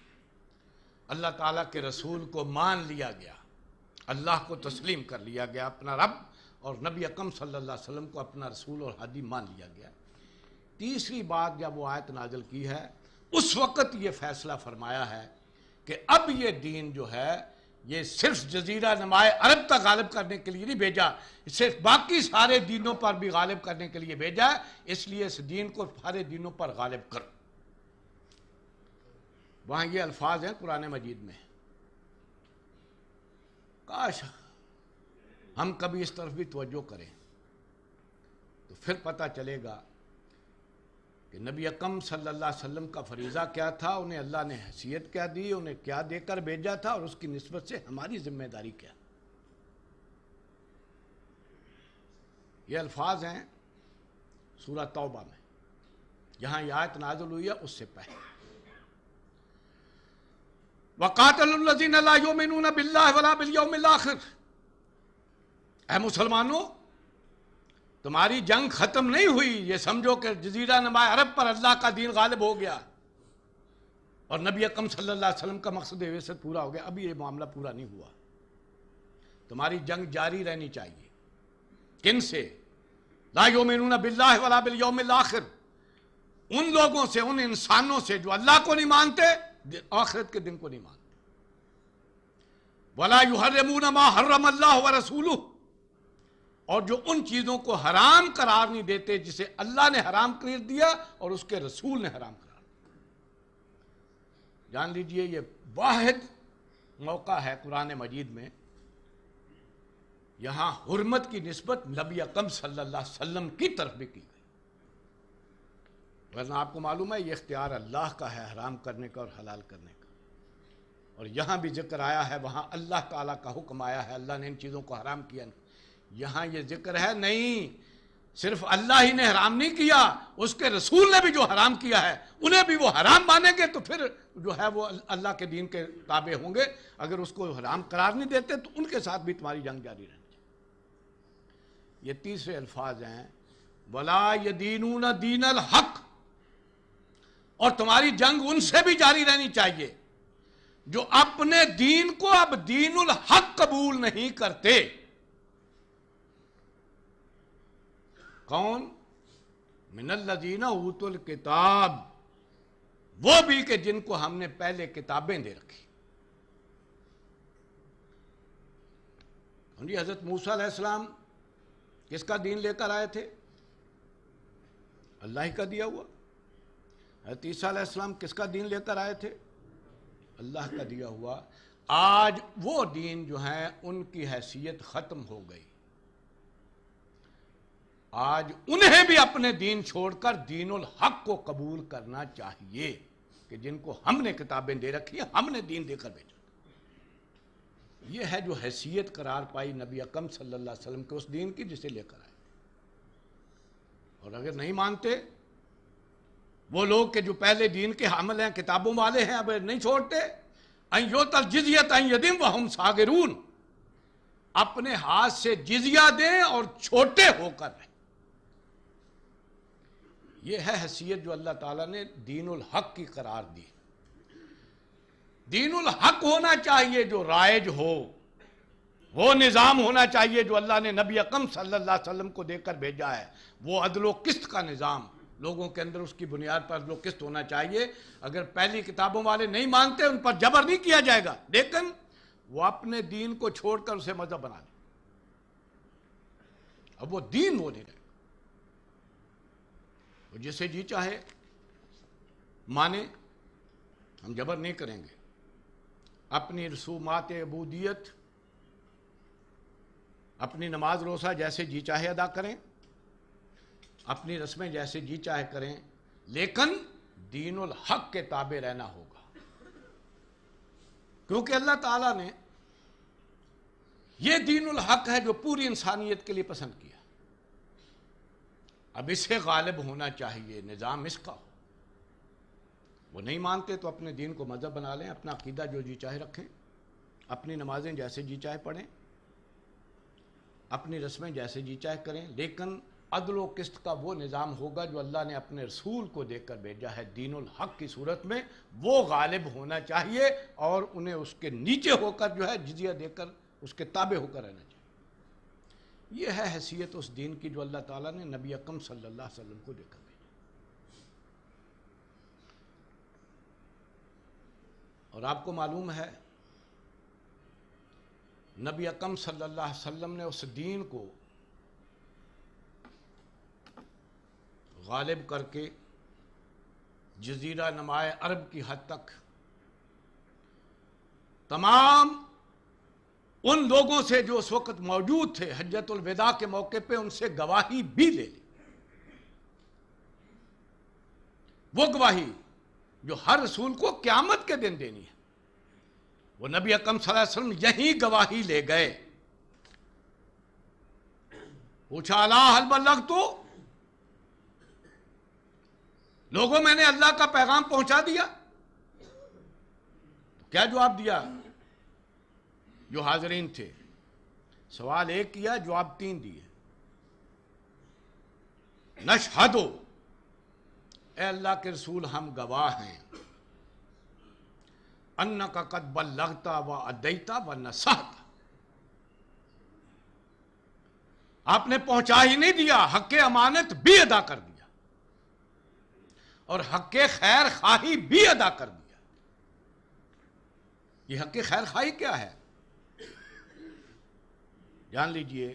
اللہ تعالیٰ کے رسول کو مان لیا گیا۔ اللہ کو تسلیم کر لیا گیا۔ اپنا رب اور نبی اکم صلی اللہ علیہ وسلم کو اپنا رسول اور حدی مان لیا گیا۔ تیسری بات جب وہ آیت نازل کی ہے اس وقت یہ فیصلہ فرمایا ہے کہ اب یہ دین جو ہے، یہ صرف جزیرہ نمائے عرب تک غالب کرنے کے لیے نہیں بھیجا، صرف باقی سارے دینوں پر بھی غالب کرنے کے لیے بھیجا، اس لیے اس دین کو سارے دینوں پر غالب کر وہاں یہ الفاظ ہیں قرآن مجید میں۔ کاش ہم کبھی اس طرف بھی توجہ کریں، تو پھر پتہ چلے گا کہ نبی اکم صلی اللہ علیہ وسلم کا فریضہ کیا تھا؟ انہیں اللہ نے حیثیت کیا دی، انہیں کیا دے کر بھیجا تھا اور اس کی نسبت سے ہماری ذمہ داری کیا؟ یہ الفاظ ہیں سورہ توبہ میں۔ یہاں یہ آیت نازل ہوئی ہے، اس سے پہلے۔ وَقَاتَلُ الَّذِينَ لَا يُؤْمِنُونَ بِاللَّهِ وَلَا بِالْيَوْمِ الْآخِرِ۔ اے مسلمانوں تمہاری جنگ ختم نہیں ہوئی۔ یہ سمجھو کہ جزیرہ نما عرب پر اللہ کا دین غالب ہو گیا۔ اور نبی اکم صلی اللہ علیہ وسلم کا مقصد ویسط پورا ہو گیا۔ ابھی یہ معاملہ پورا نہیں ہوا۔ تمہاری جنگ جاری رہنی چاہیے۔ کن سے؟ لا یومنون باللہ ولا بالیوم الاخر۔ ان لوگوں سے، ان انسانوں سے جو اللہ کو نہیں مانتے، آخرت کے دن کو نہیں مانتے۔ ولا یحرمون ما حرم اللہ ورسولہ۔ اور جو ان چیزوں کو حرام قرار نہیں دیتے جسے اللہ نے حرام کر دیا اور اس کے رسول نے حرام قرار دیا۔ جان لیجیے یہ واحد موقع ہے قرآن مجید میں۔ یہاں حرمت کی نسبت نبی اکم صلی اللہ علیہ وسلم کی طرف بھی کی گئی۔ ورنہ آپ کو معلوم ہے یہ اختیار اللہ کا ہے حرام کرنے کا اور حلال کرنے کا۔ اور یہاں بھی ذکر آیا ہے، وہاں اللہ تعالیٰ کا حکم آیا ہے، اللہ نے ان چیزوں کو حرام کیا۔ نہیں یہاں یہ ذکر ہے نہیں، صرف اللہ ہی نے حرام نہیں کیا، اس کے رسول نے بھی جو حرام کیا ہے، انہیں بھی وہ حرام مانیں گے تو پھر جو ہے وہ اللہ کے دین کے تابع ہوں گے۔ اگر اس کو حرام قرار نہیں دیتے تو ان کے ساتھ بھی تمہاری جنگ جاری رہنی چاہیے۔ یہ تیسرے الفاظ ہیں۔ بلا یہ دین دین الحق۔ اور تمہاری جنگ ان سے بھی جاری رہنی چاہیے۔ جو اپنے دین کو اب دین الحق قبول نہیں کرتے کون؟ من الذین اوت الکتاب۔ وہ بھی کہ جن کو ہم نے پہلے کتابیں دے رکھی۔ ہاں جی حضرت موسیٰ علیہ السلام کس کا دین لے کر آئے تھے؟ اللہ ہی کا دیا ہوا۔ حضرت عیسیٰ علیہ السلام کس کا دین لے کر آئے تھے؟ اللہ کا دیا ہوا۔ آج وہ دین جو ہیں، ان کی حیثیت ختم ہو گئی۔ آج انہیں بھی اپنے دین چھوڑ کر دین الحق کو قبول کرنا چاہیے کہ جن کو ہم نے کتابیں دے رکھی ہیں، ہم نے دین دے کر بھیجا۔ یہ ہے جو حیثیت قرار پائی نبی اکم صلی اللہ علیہ وسلم کے اس دین کی، جسے لے کر آئے۔ اور اگر نہیں مانتے، وہ لوگ کہ جو پہلے دین کے حامل ہیں، کتابوں والے ہیں، اب نہیں چھوڑتے جزیت این یدم و ہم ساگرون اپنے ہاتھ سے جزیہ دیں اور چھوٹے ہو کر رہیں۔ یہ ہے حیثیت جو اللہ تعالیٰ نے دین الحق کی قرار دی۔ دین الحق ہونا چاہیے جو رائج ہو، وہ نظام ہونا چاہیے جو اللہ نے نبی اکم صلی اللہ علیہ وسلم کو دے کر بھیجا ہے۔ وہ عدل و قسط کا نظام، لوگوں کے اندر اس کی بنیاد پر عدل و قسط ہونا چاہیے۔ اگر پہلی کتابوں والے نہیں مانتے، ان پر جبر نہیں کیا جائے گا۔ لیکن وہ اپنے دین کو چھوڑ کر اسے مذہب بنا لیں۔ اب وہ دین وہ نہیں رہے جسے جی چاہے، مانے، ہم جبر نہیں کریں گے۔ اپنی رسومات عبودیت، اپنی نماز روزہ جیسے جی چاہے ادا کریں، اپنی رسمیں جیسے جی چاہے کریں، لیکن دین الحق کے تابع رہنا ہوگا۔ کیونکہ اللہ تعالیٰ نے یہ دین الحق ہے جو پوری انسانیت کے لیے پسند کیا۔ اب اسے غالب ہونا چاہیے، نظام اس کا۔ ہو وہ نہیں مانتے تو اپنے دین کو مذہب بنا لیں، اپنا عقیدہ جو جی چاہے رکھیں، اپنی نمازیں جیسے جی چاہے پڑھیں، اپنی رسمیں جیسے جی چاہے کریں۔ لیکن عدل و قسط کا وہ نظام ہوگا جو اللہ نے اپنے رسول کو دیکھ کر بھیجا ہے۔ دین الحق کی صورت میں وہ غالب ہونا چاہیے اور انہیں اس کے نیچے ہو کر جو ہے جزیہ دے کر اس کے تابع ہو کر رہنا چاہیے۔ یہ ہے حیثیت اس دین کی جو اللہ تعالیٰ نے نبی اکم صلی اللہ علیہ وسلم کو دے کر بھیجا۔ اور آپ کو معلوم ہے، نبی اکم صلی اللہ علیہ وسلم نے اس دین کو غالب کر کے جزیرہ نمائے عرب کی حد تک تمام ان لوگوں سے جو اس وقت موجود تھے حجت الوداع کے موقع پہ ان سے گواہی بھی لے لی۔ وہ گواہی جو ہر رسول کو قیامت کے دن دینی ہے۔ وہ نبی اکم صلی اللہ علیہ وسلم یہی گواہی لے گئے۔ پوچھا، اللہ حل بلغ تو لوگوں، میں نے اللہ کا پیغام پہنچا دیا۔ کیا جواب دیا؟ جو حاضرین تھے، سوال ایک کیا، جواب تین دیے۔ نشہدو، اے اللہ کے رسول ہم گواہ ہیں۔ ان کا قد بلغتا و ادیتا و نسہتا آپ نے پہنچا ہی نہیں دیا، حق امانت بھی ادا کر دیا۔ اور حق خیر خواہی بھی ادا کر دیا۔ یہ حق خیر خواہی کیا ہے؟ جان لیجیے،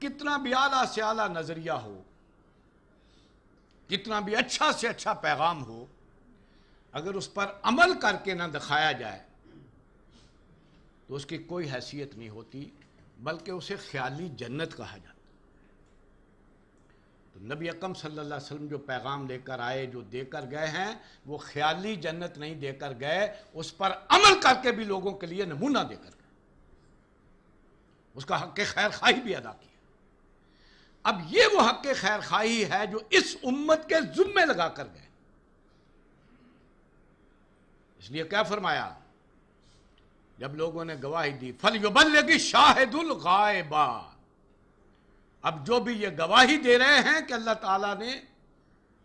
کتنا بھی اعلیٰ سے اعلیٰ نظریہ ہو، کتنا بھی اچھا سے اچھا پیغام ہو، اگر اس پر عمل کر کے نہ دکھایا جائے، تو اس کی کوئی حیثیت نہیں ہوتی، بلکہ اسے خیالی جنت کہا جاتا تو نبی اکم صلی اللہ علیہ وسلم جو پیغام لے کر آئے، جو دے کر گئے ہیں، وہ خیالی جنت نہیں دے کر گئے، اس پر عمل کر کے بھی لوگوں کے لیے نمونہ دے کر گئے۔ اس کا حق خیر خواہی بھی ادا کیا اب یہ وہ حق خیر خواہی ہے جو اس امت کے ذمے لگا کر گئے۔ اس لیے کیا فرمایا؟ جب لوگوں نے گواہی دی فل یبلغ شاہد الغائبا اب جو بھی یہ گواہی دے رہے ہیں کہ اللہ تعالیٰ نے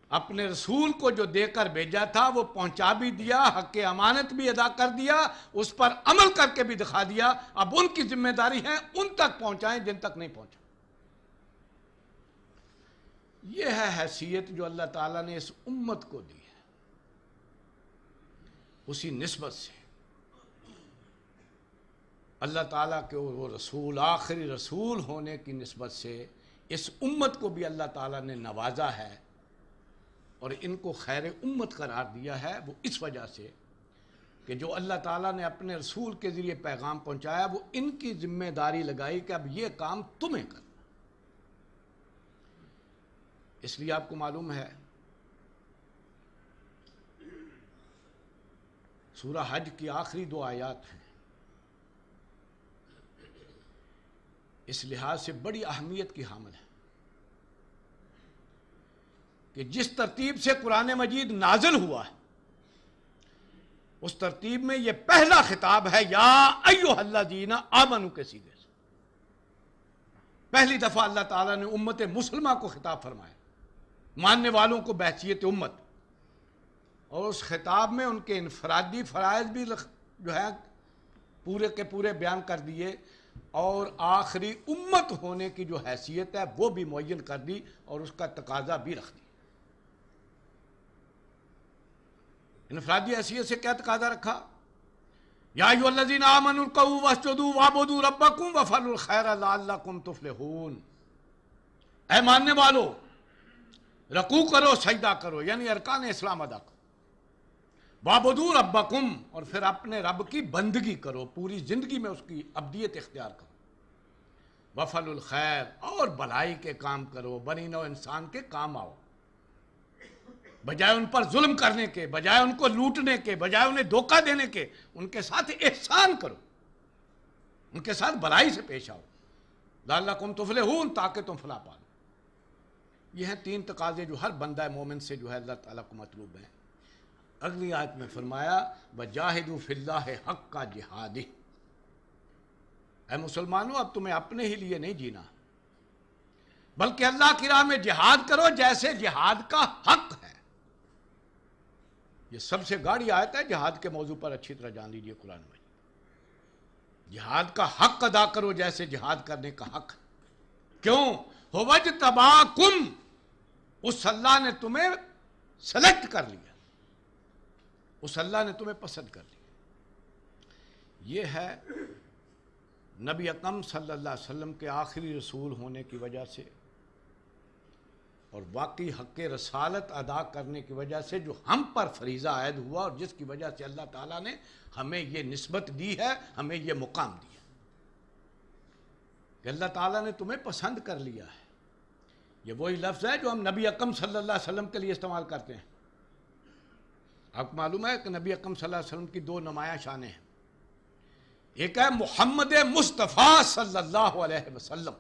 اپنے رسول کو جو دے کر بھیجا تھا، وہ پہنچا بھی دیا، حق امانت بھی ادا کر دیا، اس پر عمل کر کے بھی دکھا دیا۔ اب ان کی ذمہ داری ہے ان تک پہنچائیں جن تک نہیں پہنچا۔ یہ ہے حیثیت جو اللہ تعالیٰ نے اس امت کو دی ہے۔ اسی نسبت سے اللہ تعالیٰ کے وہ رسول، آخری رسول ہونے کی نسبت سے اس امت کو بھی اللہ تعالیٰ نے نوازا ہے۔ اور ان کو خیر امت قرار دیا ہے وہ اس وجہ سے کہ جو اللہ تعالیٰ نے اپنے رسول کے ذریعے پیغام پہنچایا، وہ ان کی ذمہ داری لگائی کہ اب یہ کام تمہیں کرنا اس لیے آپ کو معلوم ہے، سورہ حج کی آخری دو آیات ہیں۔ اس لحاظ سے بڑی اہمیت کی حامل ہے۔ کہ جس ترتیب سے قرآن مجید نازل ہوا ہے، اس ترتیب میں یہ پہلا خطاب ہے، یا ایو اللہ دینا آمنو کے سیدھے سے۔ پہلی دفعہ اللہ تعالیٰ نے امت مسلمہ کو خطاب فرمایا۔ ماننے والوں کو بحثیت امت۔ اور اس خطاب میں ان کے انفرادی فرائض بھی جو ہے، پورے کے پورے بیان کر دیے۔ اور آخری امت ہونے کی جو حیثیت ہے، وہ بھی معین کر دی اور اس کا تقاضا بھی رکھ دی انفرادی حیثیت سے کیا تقاضا رکھا؟ یا ایو الذین آمنوا ارکعوا واسجدوا وعبدوا ربکم وفعلوا الخیر لعلکم تفلحون۔ اے ماننے والو، رکوع کرو، سجدہ کرو یعنی ارکان اسلام ادا کرو۔ وابدو ربکم، اور پھر اپنے رب کی بندگی کرو، پوری زندگی میں اس کی ابدیت اختیار کرو۔ وفل الخیر، اور بلائی کے کام کرو، بنی نو انسان کے کام آؤ۔ بجائے ان پر ظلم کرنے کے، بجائے ان کو لوٹنے کے، بجائے انہیں دھوکہ دینے کے، ان کے ساتھ احسان کرو۔ ان کے ساتھ بلائی سے پیش آؤ۔ لال کم تفلے ہوں تاکہ تم فلا پالو یہ ہیں تین تقاضے جو ہر بندہ مومن سے جو ہے اللہ تعالیٰ کو مطلوب ہیں۔ اگلی آیت میں فرمایا بجاہد فی اللہ حق کا جہاد اے مسلمانوں، اب تمہیں اپنے ہی لیے نہیں جینا۔ بلکہ اللہ کی راہ میں جہاد کرو جیسے جہاد کا حق ہے۔ یہ سب سے گاڑی آیت ہے، جہاد کے موضوع پر اچھی طرح جان لیجیے قرآن میں جہاد کا حق ادا کرو جیسے جہاد کرنے کا حق۔ کیوں؟ ہوج تباہ کم اس اللہ نے تمہیں سلیکٹ کر لیا۔ اس اللہ نے تمہیں پسند کر لیا۔ یہ ہے نبی اکم صلی اللہ علیہ وسلم کے آخری رسول ہونے کی وجہ سے۔ اور واقعی حق رسالت ادا کرنے کی وجہ سے جو ہم پر فریضہ عائد ہوا اور جس کی وجہ سے اللہ تعالیٰ نے ہمیں یہ نسبت دی ہے، ہمیں یہ مقام دیا کہ اللہ تعالیٰ نے تمہیں پسند کر لیا ہے۔ یہ وہی لفظ ہے جو ہم نبی اکم صلی اللہ علیہ وسلم کے لیے استعمال کرتے ہیں۔ آپ کو معلوم ہے کہ نبی اکم صلی اللہ علیہ وسلم کی دو نمایاں شانیں ہیں۔ ایک ہے محمد مصطفیٰ صلی اللہ علیہ وسلم۔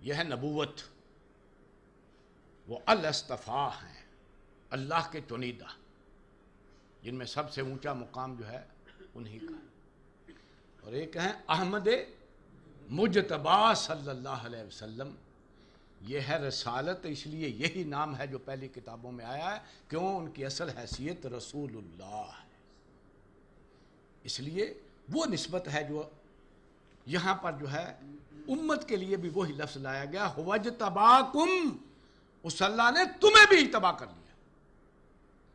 یہ ہے نبوت۔ وہ الاستفاع ہیں۔ اللہ کے چنیدہ جن میں سب سے اونچا مقام جو ہے، انہی کا۔ اور ایک ہے احمد مجتبا صلی اللہ علیہ وسلم۔ یہ ہے رسالت، اس لیے یہی نام ہے جو پہلی کتابوں میں آیا ہے، کیوں؟ ان کی اصل حیثیت رسول اللہ ہے۔ اس لیے وہ نسبت ہے جو یہاں پر جو ہے، امت کے لیے بھی وہی لفظ لایا گیا۔ ہوج تباکم اس اللہ نے تمہیں بھی تباہ کر لیا،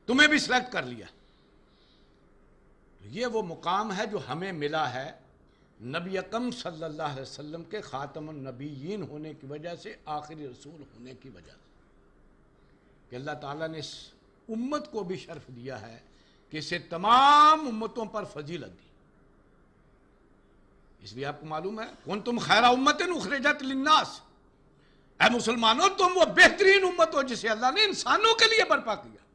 تمہیں بھی سلیکٹ کر لیا۔ یہ وہ مقام ہے جو ہمیں ملا ہے نبی اکم صلی اللہ علیہ وسلم کے خاتم النبیین ہونے کی وجہ سے، آخری رسول ہونے کی وجہ سے۔ کہ اللہ تعالیٰ نے اس امت کو بھی شرف دیا ہے کہ اسے تمام امتوں پر فضیلت دی۔ اس لیے آپ کو معلوم ہے کون تم خیرہ امت اخرجت للناس۔ اے مسلمانوں، تم وہ بہترین امت ہو جسے اللہ نے انسانوں کے لیے برپا کیا۔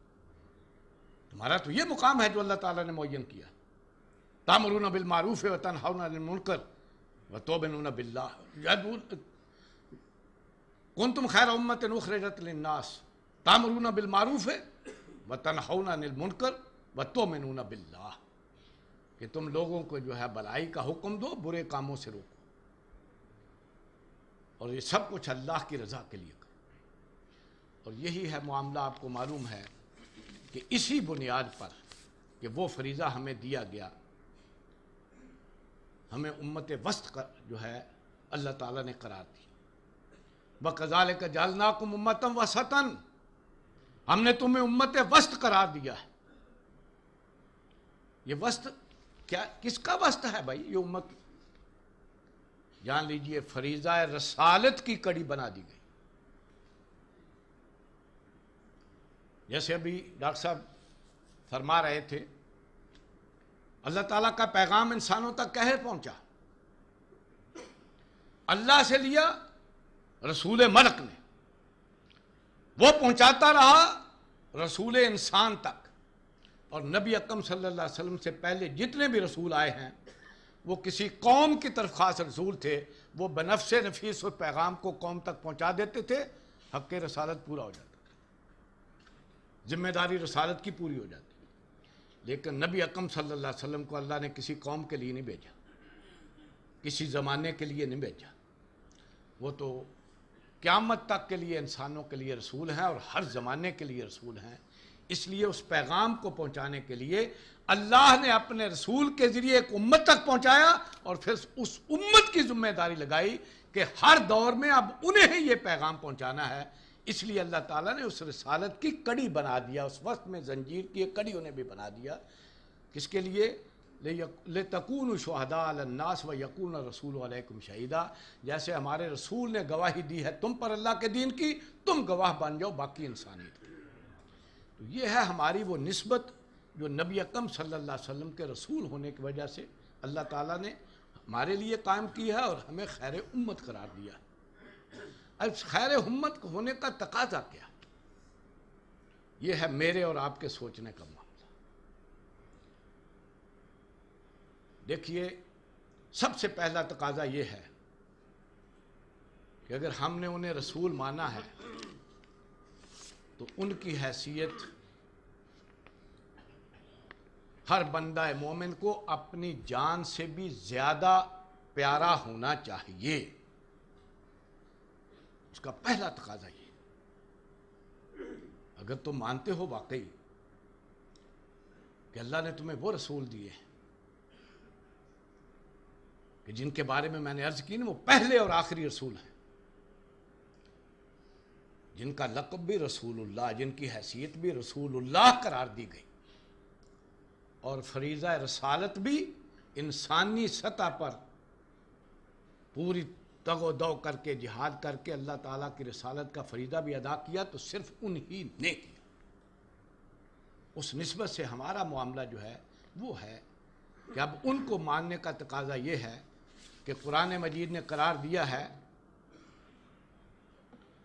تمہارا تو یہ مقام ہے جو اللہ تعالیٰ نے معین کیا۔ تامرون بالمعروف و تنہون عن المنکر و توبنون باللہ۔ کنتم خیر امت اخرجت للناس؟ تامرون بالمعروف و تنہون عن المنکر و تومنون باللہ۔ کہ تم لوگوں کو جو ہے بلائی کا حکم دو، برے کاموں سے روکو۔ اور یہ سب کچھ اللہ کی رضا کے لیے کرو اور یہی ہے معاملہ آپ کو معلوم ہے کہ اسی بنیاد پر کہ وہ فریضہ ہمیں دیا گیا۔ ہمیں امت وسط جو ہے اللہ تعالیٰ نے قرار دی بکزال کا جالنا کم امتم وسطن ہم نے تمہیں امت وسط قرار دیا ہے۔ یہ وسط کیا کس کا وسط ہے بھائی؟ یہ امت جان لیجیے، فریضہ رسالت کی کڑی بنا دی گئی۔ جیسے ابھی ڈاکٹر صاحب فرما رہے تھے، اللہ تعالیٰ کا پیغام انسانوں تک کہے پہنچا۔ اللہ سے لیا رسول ملک نے۔ وہ پہنچاتا رہا رسول انسان تک۔ اور نبی اکم صلی اللہ علیہ وسلم سے پہلے جتنے بھی رسول آئے ہیں وہ کسی قوم کی طرف خاص رسول تھے، وہ بنفس نفیس و پیغام کو قوم تک پہنچا دیتے تھے، حق رسالت پورا ہو جاتا تھا۔ ذمہ داری رسالت کی پوری ہو جاتی۔ لیکن نبی اکم صلی اللہ علیہ وسلم کو اللہ نے کسی قوم کے لیے نہیں بھیجا، کسی زمانے کے لیے نہیں بھیجا۔ وہ تو قیامت تک کے لیے انسانوں کے لیے رسول ہیں اور ہر زمانے کے لیے رسول ہیں۔ اس لیے اس پیغام کو پہنچانے کے لیے اللہ نے اپنے رسول کے ذریعے ایک امت تک پہنچایا اور پھر اس امت کی ذمہ داری لگائی کہ ہر دور میں اب انہیں ہی یہ پیغام پہنچانا ہے۔ اس لیے اللہ تعالیٰ نے اس رسالت کی کڑی بنا دیا، اس وقت میں زنجیر کی ایک کڑی انہیں بھی بنا دیا۔ کس کے لیے؟ لتکون شہداء الناس و یقون رسول علیکم شہیدہ جیسے ہمارے رسول نے گواہی دی ہے تم پر اللہ کے دین کی، تم گواہ بن جاؤ باقی انسانیت۔ تو یہ ہے ہماری وہ نسبت جو نبی اکم صلی اللہ علیہ وسلم کے رسول ہونے کی وجہ سے اللہ تعالیٰ نے ہمارے لیے قائم کی ہے اور ہمیں خیر امت قرار دیا اب خیر امت ہونے کا تقاضا کیا؟ یہ ہے میرے اور آپ کے سوچنے کا معاملہ۔ دیکھیے، سب سے پہلا تقاضا یہ ہے کہ اگر ہم نے انہیں رسول مانا ہے تو ان کی حیثیت ہر بندہ مومن کو اپنی جان سے بھی زیادہ پیارا ہونا چاہیے۔ اس کا پہلا تقاضا یہ۔ اگر تم مانتے ہو واقعی کہ اللہ نے تمہیں وہ رسول دیے کہ جن کے بارے میں میں نے عرض کی نا، وہ پہلے اور آخری رسول ہیں۔ جن کا لقب بھی رسول اللہ، جن کی حیثیت بھی رسول اللہ قرار دی گئی۔ اور فریضہ رسالت بھی انسانی سطح پر پوری تگ و دو کر کے، جہاد کر کے اللہ تعالیٰ کی رسالت کا فریضہ بھی ادا کیا تو صرف انہی نے کیا۔ اس نسبت سے ہمارا معاملہ جو ہے، وہ ہے کہ اب ان کو ماننے کا تقاضا یہ ہے کہ قرآن مجید نے قرار دیا ہے،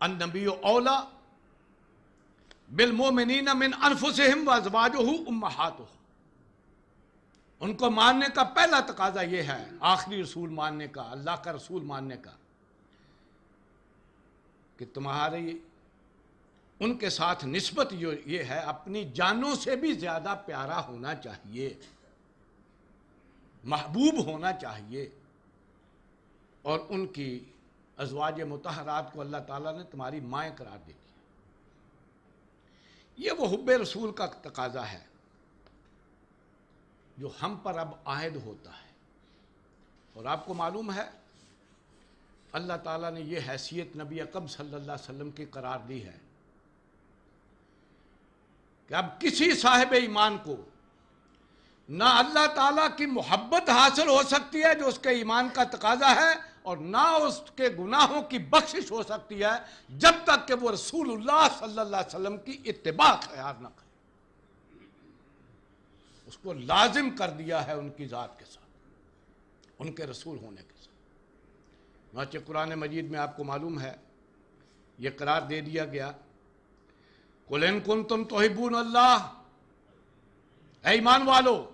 النبی اولا بالمومنین من انفسہم و ازواجہ امہاتہ ان کو ماننے کا پہلا تقاضا یہ ہے، آخری رسول ماننے کا، اللہ کا رسول ماننے کا، کہ تمہاری، ان کے ساتھ نسبت جو یہ ہے، اپنی جانوں سے بھی زیادہ پیارا ہونا چاہیے، محبوب ہونا چاہیے، اور ان کی ازواج متحرات کو اللہ تعالیٰ نے تمہاری مائیں قرار دے دی۔ یہ وہ حب رسول کا تقاضا ہے۔ جو ہم پر اب عائد ہوتا ہے۔ اور آپ کو معلوم ہے، اللہ تعالیٰ نے یہ حیثیت نبی اکم صلی اللہ علیہ وسلم کی قرار دی ہے کہ اب کسی صاحب ایمان کو نہ اللہ تعالیٰ کی محبت حاصل ہو سکتی ہے جو اس کے ایمان کا تقاضا ہے، اور نہ اس کے گناہوں کی بخشش ہو سکتی ہے جب تک کہ وہ رسول اللہ صلی اللہ علیہ وسلم کی اتباع خیال نہ کرے۔ کو لازم کر دیا ہے ان کی ذات کے ساتھ، ان کے رسول ہونے کے ساتھ۔ ناچہ قرآن مجید میں آپ کو معلوم ہے، یہ قرار دے دیا گیا۔ کلین کن تم توحبون اللہ۔ اے ایمان والو،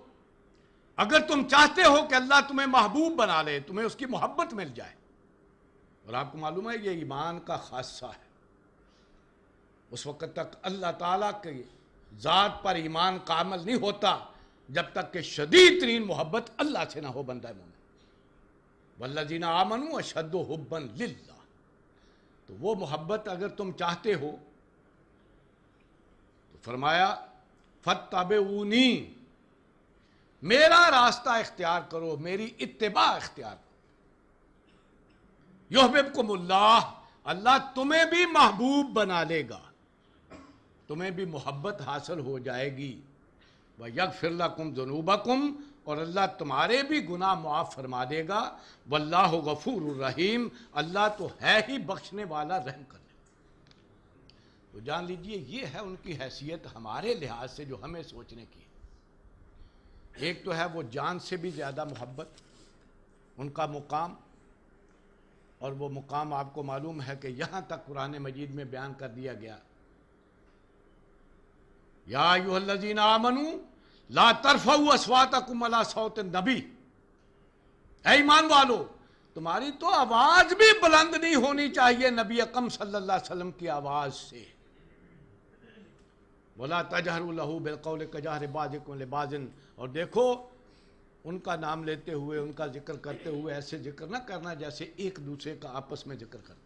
اگر تم چاہتے ہو کہ اللہ تمہیں محبوب بنا لے، تمہیں اس کی محبت مل جائے۔ اور آپ کو معلوم ہے، یہ ایمان کا خاصہ ہے۔ اس وقت تک اللہ تعالیٰ کے ذات پر ایمان کامل نہیں ہوتا۔ جب تک کہ شدید ترین محبت اللہ سے نہ ہو، بندہ مومن۔ والذین آمنوا اشد حبا للہ۔ تو وہ محبت اگر تم چاہتے ہو، تو فرمایا فتبعونی میرا راستہ اختیار کرو، میری اتباع اختیار کرو۔ یحببکم اللہ اللہ تمہیں بھی محبوب بنا لے گا۔ تمہیں بھی محبت حاصل ہو جائے گی۔ وہ یک فرلا کم جنوبہ کم اور اللہ تمہارے بھی گناہ معاف فرما دے گا۔ واللہ غفور الرحیم اللہ تو ہے ہی بخشنے والا رحم کرنے تو جان لیجیے، یہ ہے ان کی حیثیت ہمارے لحاظ سے جو ہمیں سوچنے کی۔ ہے ایک تو ہے وہ جان سے بھی زیادہ محبت، ان کا مقام۔ اور وہ مقام آپ کو معلوم ہے کہ یہاں تک قرآن مجید میں بیان کر دیا گیا۔ یا ایوہ الذین آمنو لا ترفعوا اسواتکم علی صوت النبی۔ اے ایمان والو، تمہاری تو آواز بھی بلند نہیں ہونی چاہیے نبی اکم صلی اللہ علیہ وسلم کی آواز سے۔ بولا تجہر لہو بالقول کجہر بازکم لبازن اور دیکھو، ان کا نام لیتے ہوئے، ان کا ذکر کرتے ہوئے ایسے ذکر نہ کرنا جیسے ایک دوسرے کا آپس میں ذکر کرتے۔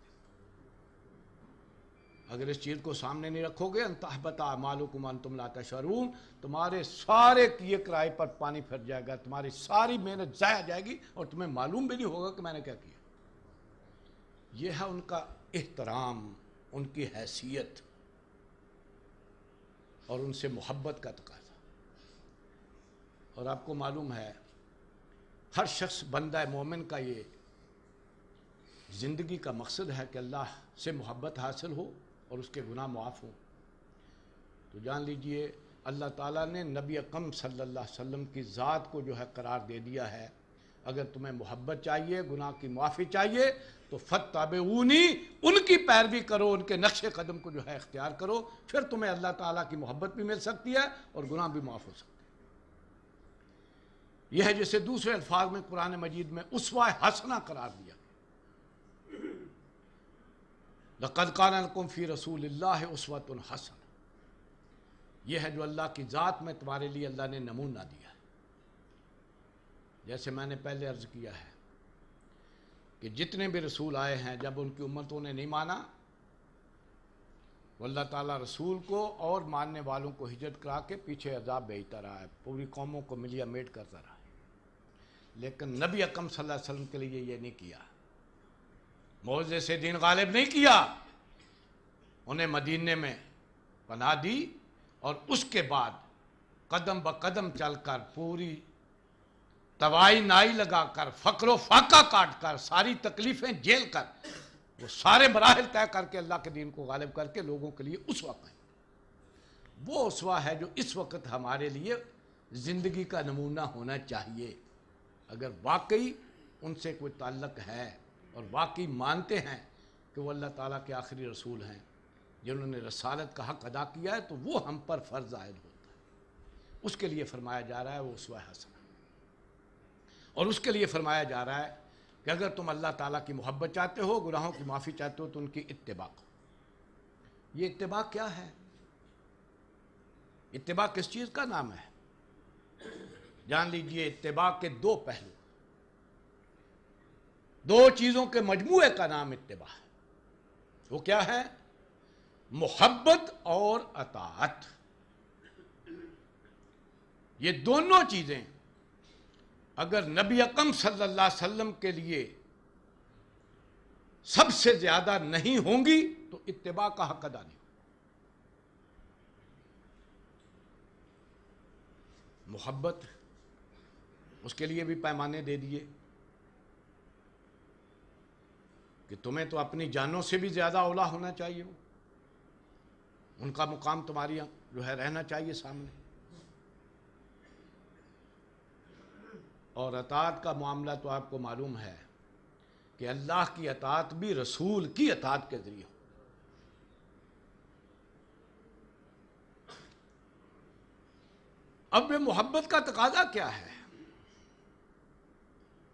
اگر اس چیز کو سامنے نہیں رکھو گے انتحبت اعمالکم انتم لا تشعرون، تمہارے سارے کیے کرائے پر پانی پھر جائے گا، تمہاری ساری محنت ضائع جائے گی اور تمہیں معلوم بھی نہیں ہوگا کہ میں نے کیا کیا۔ یہ ہے ان کا احترام، ان کی حیثیت اور ان سے محبت کا تقاضا۔ اور آپ کو معلوم ہے، ہر شخص بندہ مومن کا یہ زندگی کا مقصد ہے کہ اللہ سے محبت حاصل ہو اور اس کے گناہ معاف ہوں۔ تو جان لیجیے، اللہ تعالیٰ نے نبی اقم صلی اللہ علیہ وسلم کی ذات کو جو ہے قرار دے دیا ہے۔ اگر تمہیں محبت چاہیے، گناہ کی معافی چاہیے، تو فت تابعونی ان کی پیروی کرو، ان کے نقش قدم کو جو ہے اختیار کرو۔ پھر تمہیں اللہ تعالیٰ کی محبت بھی مل سکتی ہے اور گناہ بھی معاف ہو سکتے یہ ہے جسے دوسرے الفاظ میں قرآن مجید میں اسوا حسنہ قرار دیا۔ لقد کان لکم فی رسول اللہ اسوت الحسن یہ ہے جو اللہ کی ذات میں تمہارے لیے اللہ نے نمونہ دیا۔ ہے جیسے میں نے پہلے عرض کیا ہے کہ جتنے بھی رسول آئے ہیں، جب ان کی امتوں نے نہیں مانا، وہ اللہ تعالیٰ رسول کو اور ماننے والوں کو ہجرت کرا کے پیچھے عذاب بھیجتا رہا ہے، پوری قوموں کو ملیا میٹ کرتا رہا ہے۔ لیکن نبی اکم صلی اللہ علیہ وسلم کے لیے یہ نہیں کیا۔ موضے سے دین غالب نہیں کیا۔ انہیں مدینے میں پناہ دی اور اس کے بعد قدم بہ قدم چل کر پوری توائی نائی لگا کر، فقر و فاقہ کاٹ کر، ساری تکلیفیں جیل کر، وہ سارے مراحل طے کر کے اللہ کے دین کو غالب کر کے لوگوں کے لیے اس وقت ہے۔ وہ اسوا ہے جو اس وقت ہمارے لیے زندگی کا نمونہ ہونا چاہیے۔ اگر واقعی ان سے کوئی تعلق ہے اور واقعی مانتے ہیں کہ وہ اللہ تعالیٰ کے آخری رسول ہیں۔ جنہوں نے رسالت کا حق ادا کیا ہے تو وہ ہم پر فرض عائد ہوتا ہے۔ اس کے لیے فرمایا جا رہا ہے وہ اسوہ حسن اور اس کے لیے فرمایا جا رہا ہے کہ اگر تم اللہ تعالیٰ کی محبت چاہتے ہو، گناہوں کی معافی چاہتے ہو، تو ان کی اتباع کو یہ اتباع کیا ہے؟ اتباع کس چیز کا نام ہے؟ جان لیجیے، اتباع کے دو پہلو۔ دو چیزوں کے مجموعے کا نام اتباع ہے۔ وہ کیا ہے؟ محبت اور اطاعت۔ یہ دونوں چیزیں اگر نبی اکم صلی اللہ علیہ وسلم کے لیے سب سے زیادہ نہیں ہوں گی، تو اتباع کا حق ادا نہیں۔ محبت، اس کے لیے بھی پیمانے دے دیے۔ کہ تمہیں تو اپنی جانوں سے بھی زیادہ اولا ہونا چاہیے۔ وہ ان کا مقام تمہاری جو ہے رہنا چاہیے سامنے۔ اور اطاعت کا معاملہ تو آپ کو معلوم ہے کہ اللہ کی اطاعت بھی رسول کی اطاعت کے ذریعے ہو۔ اب محبت کا تقاضا کیا ہے؟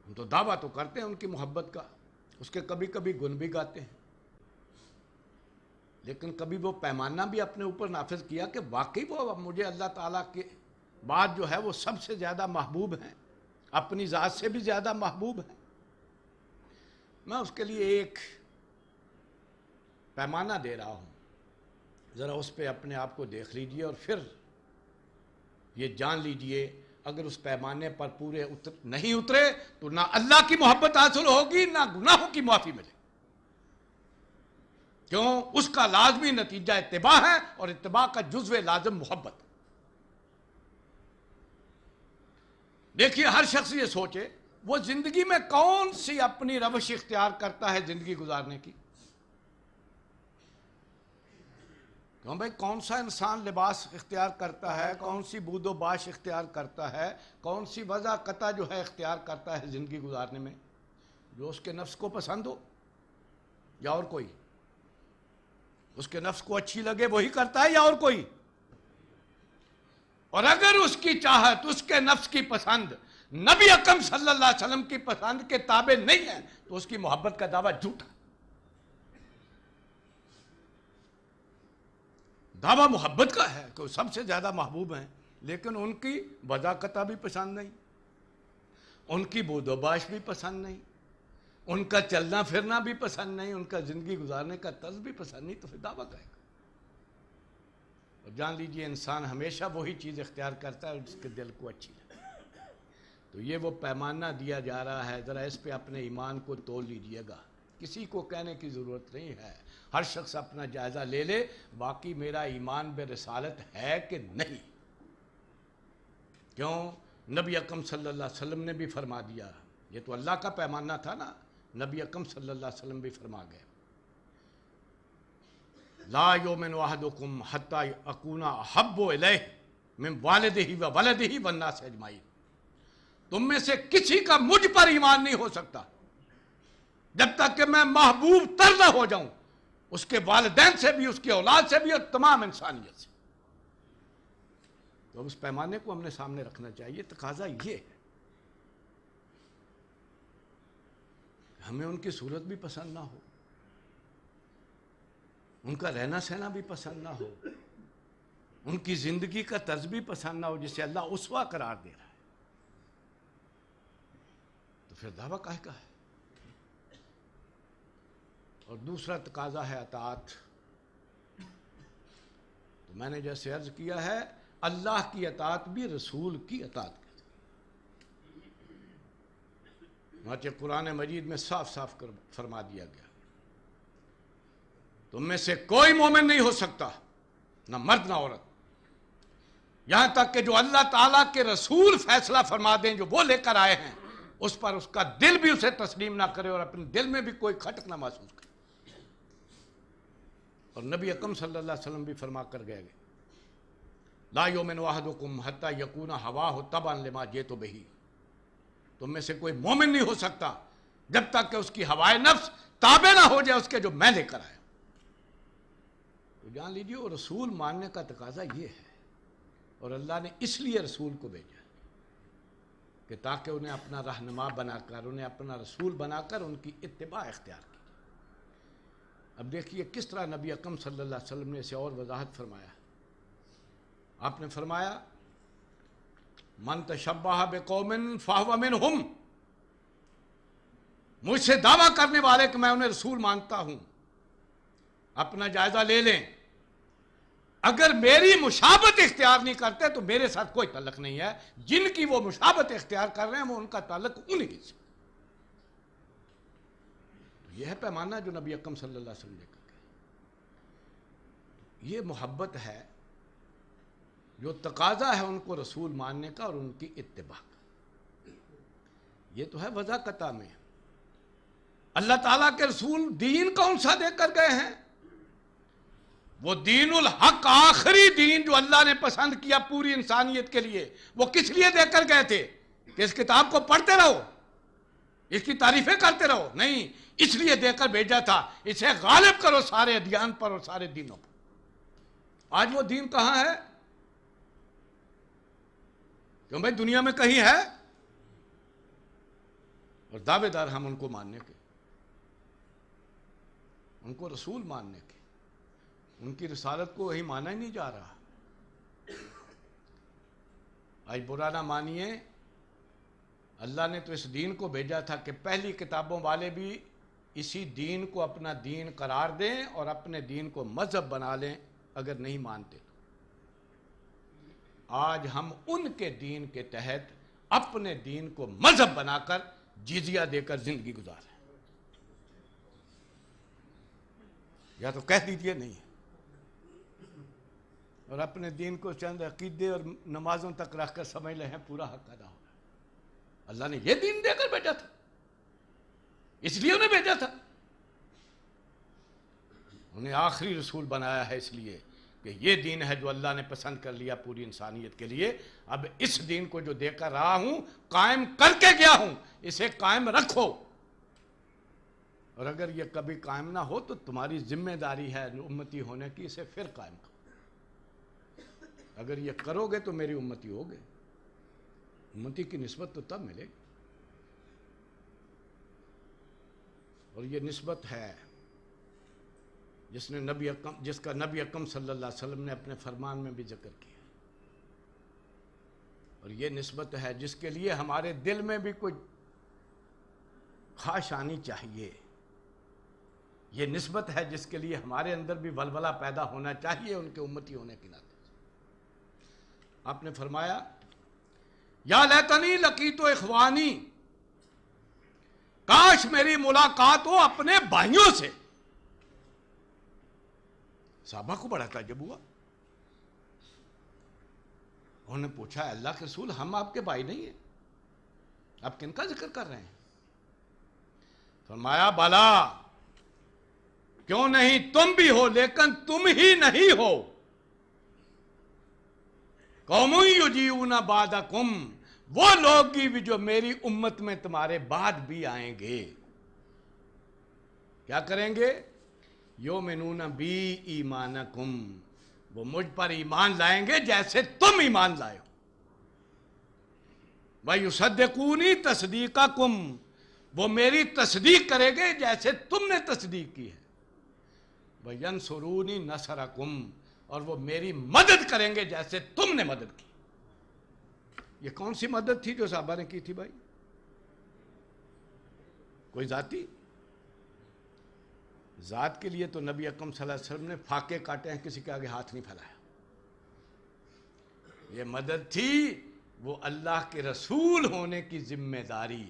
ہم تو دعویٰ تو کرتے ہیں ان کی محبت کا۔ اس کے کبھی کبھی گن بھی گاتے ہیں۔ لیکن کبھی وہ پیمانہ بھی اپنے اوپر نافذ کیا کہ واقعی وہ مجھے اللہ تعالیٰ کے بعد جو ہے وہ سب سے زیادہ محبوب ہیں۔ اپنی ذات سے بھی زیادہ محبوب ہیں۔ میں اس کے لیے ایک پیمانہ دے رہا ہوں۔ ذرا اس پہ اپنے آپ کو دیکھ لیجیے اور پھر یہ جان لیجیے اگر اس پیمانے پر پورے اتر، نہیں اترے تو نہ اللہ کی محبت حاصل ہوگی، نہ گناہوں کی معافی ملے۔ کیوں؟ اس کا لازمی نتیجہ اتباع ہے اور اتباع کا جزو لازم محبت۔ دیکھیے، ہر شخص یہ سوچے، وہ زندگی میں کون سی اپنی روش اختیار کرتا ہے زندگی گزارنے کی؟ کیوں بھائی کون سا انسان لباس اختیار کرتا ہے، کون سی بود و باش اختیار کرتا ہے، کون سی وضع قطع جو ہے اختیار کرتا ہے زندگی گزارنے میں؟ جو اس کے نفس کو پسند ہو یا اور کوئی؟ اس کے نفس کو اچھی لگے وہی کرتا ہے یا اور کوئی؟ اور اگر اس کی چاہت، اس کے نفس کی پسند نبی اکم صلی اللہ علیہ وسلم کی پسند کے تابع نہیں ہے، تو اس کی محبت کا دعویٰ جھوٹا۔ دعویٰ محبت کا ہے کہ وہ سب سے زیادہ محبوب ہیں، لیکن ان کی وضاقتہ بھی پسند نہیں، ان کی بود و باش بھی پسند نہیں، ان کا چلنا پھرنا بھی پسند نہیں، ان کا زندگی گزارنے کا طرز بھی پسند نہیں، تو پھر دعویٰ کہے گا اور جان لیجیے، انسان ہمیشہ وہی چیز اختیار کرتا ہے، جس کے دل کو اچھی لگے تو یہ وہ پیمانہ دیا جا رہا ہے، ذرا اس پہ اپنے ایمان کو تول لیجیے گا۔ کسی کو کہنے کی ضرورت نہیں ہے۔ ہر شخص اپنا جائزہ لے لے، باقی میرا ایمان بے رسالت ہے کہ نہیں۔ کیوں؟ نبی اکم صلی اللہ علیہ وسلم نے بھی فرما دیا۔ یہ تو اللہ کا پیمانہ تھا نا۔ نبی اکم صلی اللہ علیہ وسلم بھی فرما گئے۔ لا یومن واحدکم حتی اکونا حب و الیہ من والدہی و ولدہی والناس اجمعین۔ تم میں سے کسی کا مجھ پر ایمان نہیں ہو سکتا۔ جب تک کہ میں محبوب تر نہ ہو جاؤں، اس کے والدین سے بھی، اس کی اولاد سے بھی اور تمام انسانیت سے۔ تو اس پیمانے کو ہم نے سامنے رکھنا چاہیے۔ تقاضا یہ ہے، ہمیں ان کی صورت بھی پسند نہ ہو، ان کا رہنا سہنا بھی پسند نہ ہو، ان کی زندگی کا طرز بھی پسند نہ ہو، جسے اللہ اسوا قرار دے رہا ہے۔ تو پھر دعویٰ کا ہے؟ اور دوسرا تقاضا ہے اطاعت۔ تو میں نے جیسے عرض کیا ہے، اللہ کی اطاعت بھی رسول کی اطاعت چنانچہ قرآن مجید میں صاف صاف کر فرما دیا گیا۔ تم میں سے کوئی مومن نہیں ہو سکتا، نہ مرد نہ عورت۔ یہاں تک کہ جو اللہ تعالیٰ کے رسول فیصلہ فرما دیں، جو وہ لے کر آئے ہیں، اس پر اس کا دل بھی اسے تسلیم نہ کرے اور اپنے دل میں بھی کوئی کھٹک نہ محسوس کرے۔ اور نبی اکم صلی اللہ علیہ وسلم بھی فرما کر گئے گئے لا یومن واحدکم حتی یکون ہوا ہو تب ان لما جے تو بہی۔ تم میں سے کوئی مومن نہیں ہو سکتا جب تک کہ اس کی ہوائے نفس تابع نہ ہو جائے اس کے جو میں لے کر آیا۔ تو جان لیجیے وہ رسول ماننے کا تقاضا یہ ہے، اور اللہ نے اس لیے رسول کو بھیجا کہ تاکہ انہیں اپنا رہنما بنا کر، انہیں اپنا رسول بنا کر ان کی اتباع اختیار کی اب دیکھیے کس طرح نبی اکم صلی اللہ علیہ وسلم نے اسے اور وضاحت فرمایا۔ آپ نے فرمایا، من تشبہ بے قومن فاہو منہم مجھ سے دعویٰ کرنے والے کہ میں انہیں رسول مانتا ہوں۔ اپنا جائزہ لے لیں۔ اگر میری مشابت اختیار نہیں کرتے تو میرے ساتھ کوئی تعلق نہیں ہے۔ جن کی وہ مشابت اختیار کر رہے ہیں، وہ ان کا تعلق انہیں سے۔ یہ ہے پیمانہ جو نبی اکم صلی اللہ علیہ وسلم نے کہا۔ یہ محبت ہے، جو تقاضا ہے ان کو رسول ماننے کا اور ان کی اتباع کا۔ یہ تو ہے وضاقتہ میں۔ اللہ تعالیٰ کے رسول دین کون سا دے کر گئے ہیں۔ وہ دین الحق آخری دین جو اللہ نے پسند کیا پوری انسانیت کے لیے، وہ کس لیے دے کر گئے تھے؟ کہ اس کتاب کو پڑھتے رہو، اس کی تعریفیں کرتے رہو۔ نہیں اس لیے دے کر بھیجا تھا، اسے غالب کرو سارے ادھیان پر اور سارے دینوں پر۔ آج وہ دین کہاں ہے؟ کیوں بھائی دنیا میں کہیں ہے۔ اور دعوے دار ہم ان کو ماننے کے۔ ان کو رسول ماننے کے۔ ان کی رسالت کو وہی مانا ہی نہیں جا رہا۔ آج برا نہ مانیے۔ اللہ نے تو اس دین کو بھیجا تھا کہ پہلی کتابوں والے بھی اسی دین کو اپنا دین قرار دیں اور اپنے دین کو مذہب بنا لیں اگر نہیں مانتے تو۔ آج ہم ان کے دین کے تحت اپنے دین کو مذہب بنا کر جیزیہ دے کر زندگی گزار رہے ہیں۔ یا تو کہہ دیجیے نہیں۔ اور اپنے دین کو چند عقیدے اور نمازوں تک رکھ کر سمجھ لے ہیں پورا حق ادا ہو رہا اللہ نے یہ دین دے کر بیٹھا تھا۔ اس لیے انہیں بھیجا تھا۔ انہیں آخری رسول بنایا ہے اس لیے کہ یہ دین ہے جو اللہ نے پسند کر لیا پوری انسانیت کے لیے۔ اب اس دین کو جو دے کر رہا ہوں، قائم کر کے گیا ہوں، اسے قائم رکھو۔ اور اگر یہ کبھی قائم نہ ہو تو تمہاری ذمہ داری ہے امتی ہونے کی، اسے پھر قائم کرو۔ اگر یہ کرو گے تو میری امتی ہوگے امتی کی نسبت تو تب ملے گی۔ اور یہ نسبت ہے۔ جس نے نبی اکم، جس کا نبی اکم صلی اللہ علیہ وسلم نے اپنے فرمان میں بھی ذکر کیا۔ اور یہ نسبت ہے جس کے لیے ہمارے دل میں بھی کوئی خواہش آنی چاہیے۔ یہ نسبت ہے جس کے لیے ہمارے اندر بھی ولولہ پیدا ہونا چاہیے ان کے امتی ہونے کی ناطے۔ آپ نے فرمایا، یا لیتنی لکی تو اخوانی کاش میری ملاقات ہو اپنے بھائیوں سے۔ صحابہ کو بڑا تعجب ہوا۔ انہوں نے پوچھا، اللہ کے رسول، ہم آپ کے بھائی نہیں ہیں۔ آپ کن کا ذکر کر رہے ہیں؟ فرمایا، بالا، کیوں نہیں؟ تم بھی ہو، لیکن تم ہی نہیں ہو۔ قومی یجیون بعدکم۔ وہ لوگ بھی جو میری امت میں تمہارے بعد بھی آئیں گے، کیا کریں گے؟ یومنون بی ایمانکم، وہ مجھ پر ایمان لائیں گے جیسے تم ایمان لائے ہو۔ وَيُصَدِّقُونِ تَصْدِيقَكُمْ، وہ میری تصدیق کرے گے جیسے تم نے تصدیق کی ہے۔ وَيَنْصُرُونِ نَصَرَكُمْ، اور وہ میری مدد کریں گے جیسے تم نے مدد کی۔ یہ کون سی مدد تھی جو صحابہ نے کی تھی بھائی؟ کوئی ذاتی؟ ذات کے لیے تو نبی اکم صلی اللہ علیہ وسلم نے فاقے کاٹے ہیں، کسی کے آگے ہاتھ نہیں پھیلایا۔ یہ مدد تھی وہ اللہ کے رسول ہونے کی ذمہ داری،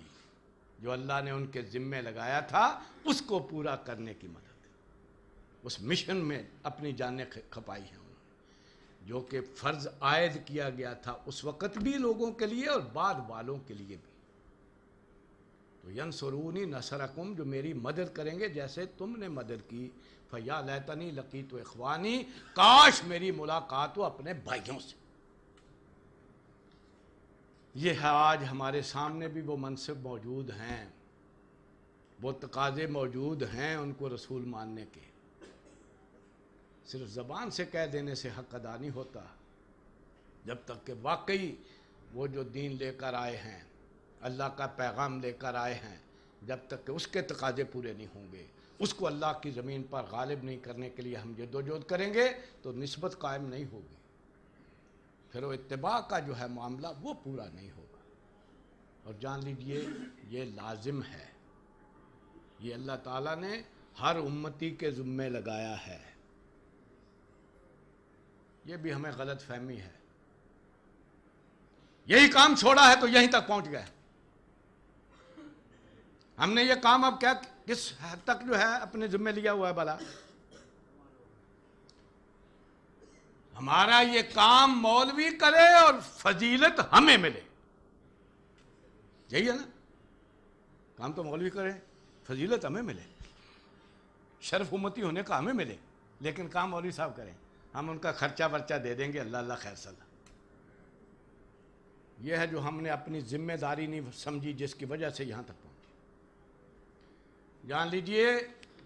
جو اللہ نے ان کے ذمے لگایا تھا، اس کو پورا کرنے کی مدد۔ اس مشن میں اپنی جانیں کھپائی ہیں۔ جو کہ فرض عائد کیا گیا تھا اس وقت بھی لوگوں کے لیے اور بعد والوں کے لیے بھی۔ تو ین سرونی نسرکم جو میری مدد کریں گے، جیسے تم نے مدد کی۔ فیا لیتنی لقی تو اخوانی کاش میری ملاقات ہو اپنے بھائیوں سے۔ یہ ہے آج ہمارے سامنے بھی وہ منصب موجود ہیں۔ وہ تقاضے موجود ہیں ان کو رسول ماننے کے۔ صرف زبان سے کہہ دینے سے حق ادا نہیں ہوتا۔ جب تک کہ واقعی وہ جو دین لے کر آئے ہیں، اللہ کا پیغام لے کر آئے ہیں، جب تک کہ اس کے تقاضے پورے نہیں ہوں گے۔ اس کو اللہ کی زمین پر غالب نہیں کرنے کے لیے ہم جد کریں گے تو نسبت قائم نہیں ہوگی۔ پھر وہ اتباع کا جو ہے معاملہ وہ پورا نہیں ہوگا۔ اور جان لیجیے، یہ لازم ہے۔ یہ اللہ تعالیٰ نے ہر امتی کے ذمے لگایا ہے۔ یہ بھی ہمیں غلط فہمی ہے۔ یہی کام چھوڑا ہے تو یہیں تک پہنچ گئے۔ ہم نے یہ کام اب کیا، کس حد تک جو ہے اپنے ذمہ لیا ہوا ہے بلا ہمارا یہ کام مولوی کرے اور فضیلت ہمیں ملے۔ یہی ہے نا۔ کام تو مولوی کرے، فضیلت ہمیں ملے۔ شرف امتی ہونے کا ہمیں ملے، لیکن کام مولوی صاحب کریں۔ ہم ان کا خرچہ ورچہ دے دیں گے، اللہ اللہ خیر صلی یہ ہے جو ہم نے اپنی ذمہ داری نہیں سمجھی جس کی وجہ سے یہاں تک پہنچی۔ جان لیجیے،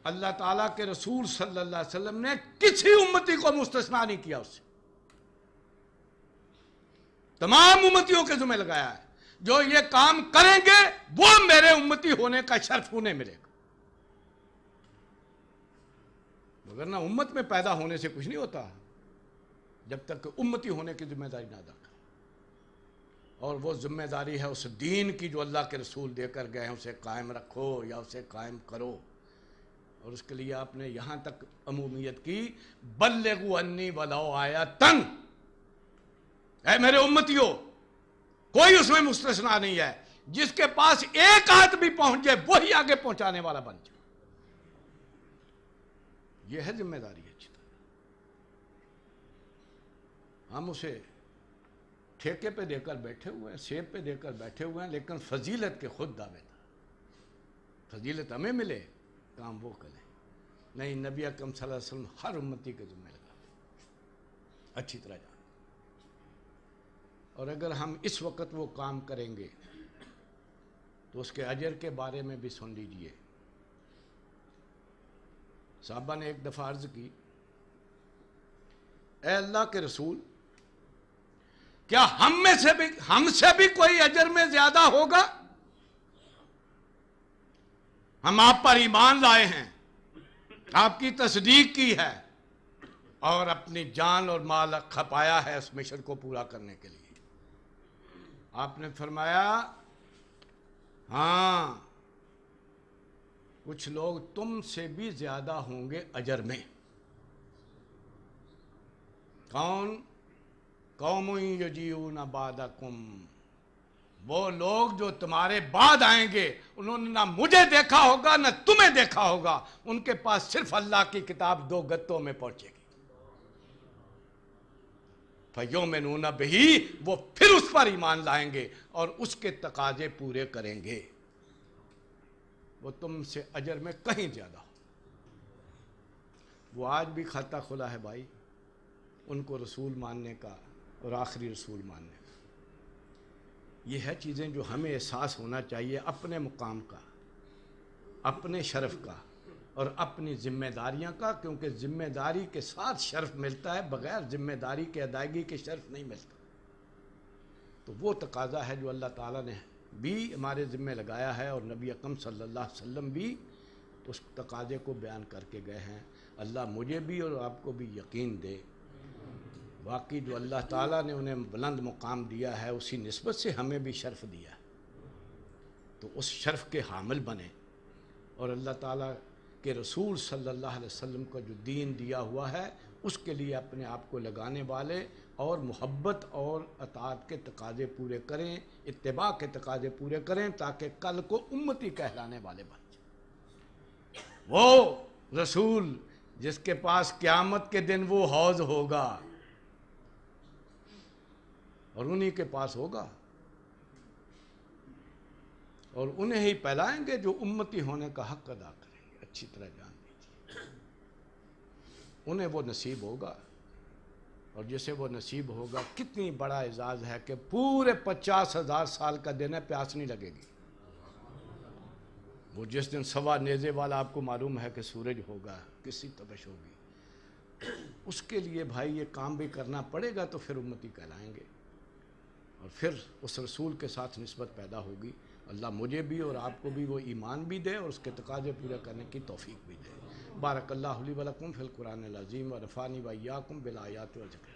اللہ تعالیٰ کے رسول صلی اللہ علیہ وسلم نے کسی امتی کو مستثنا نہیں کیا اس سے۔ تمام امتیوں کے ذمہ لگایا ہے۔ جو یہ کام کریں گے، وہ میرے امتی ہونے کا شرف انہیں ملے گا۔ مگر نہ امت میں پیدا ہونے سے کچھ نہیں ہوتا۔ جب تک کہ امتی ہونے کی ذمہ داری نہ ادا کرے۔ اور وہ ذمہ داری ہے اس دین کی جو اللہ کے رسول دے کر گئے ہیں، اسے قائم رکھو یا اسے قائم کرو۔ اور اس کے لیے آپ نے یہاں تک عمومیت کی، بلغو انی ولو آیا تن اے میرے امتیوں کوئی اس میں مستثنا نہیں ہے۔ جس کے پاس ایک ہاتھ بھی پہنچ جائے وہی آگے پہنچانے والا بن جائے۔ یہ ہے ذمہ داری اچھی طرح ہم اسے ٹھیکے پہ دے کر بیٹھے ہوئے ہیں، سیب پہ دے کر بیٹھے ہوئے ہیں، لیکن فضیلت کے خود دعوے تھا۔ فضیلت ہمیں ملے، کام وہ کریں۔ نہیں، نبی اکم صلی اللہ علیہ وسلم ہر امتی کے ذمہ لگا۔ اچھی طرح جان۔ اور اگر ہم اس وقت وہ کام کریں گے، تو اس کے اجر کے بارے میں بھی سن لیجیے۔ صحابہ نے ایک دفعہ عرض کی، اے اللہ کے رسول کیا ہم میں سے بھی ہم سے بھی کوئی اجر میں زیادہ ہوگا؟ ہم آپ پر ایمان لائے ہیں۔ آپ کی تصدیق کی ہے۔ اور اپنی جان اور مال کھپایا ہے اس مشن کو پورا کرنے کے لیے۔ آپ نے فرمایا ہاں کچھ لوگ تم سے بھی زیادہ ہوں گے اجر میں۔ کون؟ قوم یجیون بعدکم۔ وہ لوگ جو تمہارے بعد آئیں گے، انہوں نے نہ مجھے دیکھا ہوگا، نہ تمہیں دیکھا ہوگا۔ ان کے پاس صرف اللہ کی کتاب دو گتوں میں پہنچے گی۔ فیوم نون بہی، وہ پھر اس پر ایمان لائیں گے اور اس کے تقاضے پورے کریں گے۔ وہ تم سے اجر میں کہیں زیادہ ہو۔ وہ آج بھی کھاتا کھلا ہے بھائی، ان کو رسول ماننے کا اور آخری رسول ماننے یہ ہے چیزیں جو ہمیں احساس ہونا چاہیے اپنے مقام کا، اپنے شرف کا اور اپنی ذمہ داریاں کا، کیونکہ ذمہ داری کے ساتھ شرف ملتا ہے بغیر ذمہ داری کے ادائیگی کے شرف نہیں ملتا۔ تو وہ تقاضا ہے جو اللہ تعالیٰ نے بھی ہمارے ذمہ لگایا ہے اور نبی اکم صلی اللہ علیہ وسلم بھی اس تقاضے کو بیان کر کے گئے ہیں۔ اللہ مجھے بھی اور آپ کو بھی یقین دے۔ باقی جو اللہ تعالیٰ نے انہیں بلند مقام دیا ہے، اسی نسبت سے ہمیں بھی شرف دیا ہے۔ تو اس شرف کے حامل بنے اور اللہ تعالیٰ کہ رسول صلی اللہ علیہ وسلم کا جو دین دیا ہوا ہے، اس کے لیے اپنے آپ کو لگانے والے اور محبت اور اطاعت کے تقاضے پورے کریں، اتباع کے تقاضے پورے کریں تاکہ کل کو امتی کہلانے والے بن جائیں۔ وہ رسول جس کے پاس قیامت کے دن وہ حوض ہوگا۔ اور انہی کے پاس ہوگا۔ اور انہیں ہی پہلائیں گے جو امتی ہونے کا حق ادا کریں اچھی طرح جان دیجیے انہیں وہ نصیب ہوگا۔ اور جسے وہ نصیب ہوگا، کتنی بڑا اعزاز ہے کہ پورے پچاس ہزار سال کا دن ہے پیاس نہیں لگے گی۔ وہ جس دن سوا نیزے والا آپ کو معلوم ہے کہ سورج ہوگا، کسی تبش ہوگی۔ اس کے لیے بھائی یہ کام بھی کرنا پڑے گا تو پھر امتی کہلائیں گے۔ اور پھر اس رسول کے ساتھ نسبت پیدا ہوگی۔ اللہ مجھے بھی اور آپ کو بھی وہ ایمان بھی دے اور اس کے تقاضے پورے کرنے کی توفیق بھی دے۔ بارک اللہ علی ولکم فی القرآن العظیم و رفانی و یاکم بالآیات و ذکر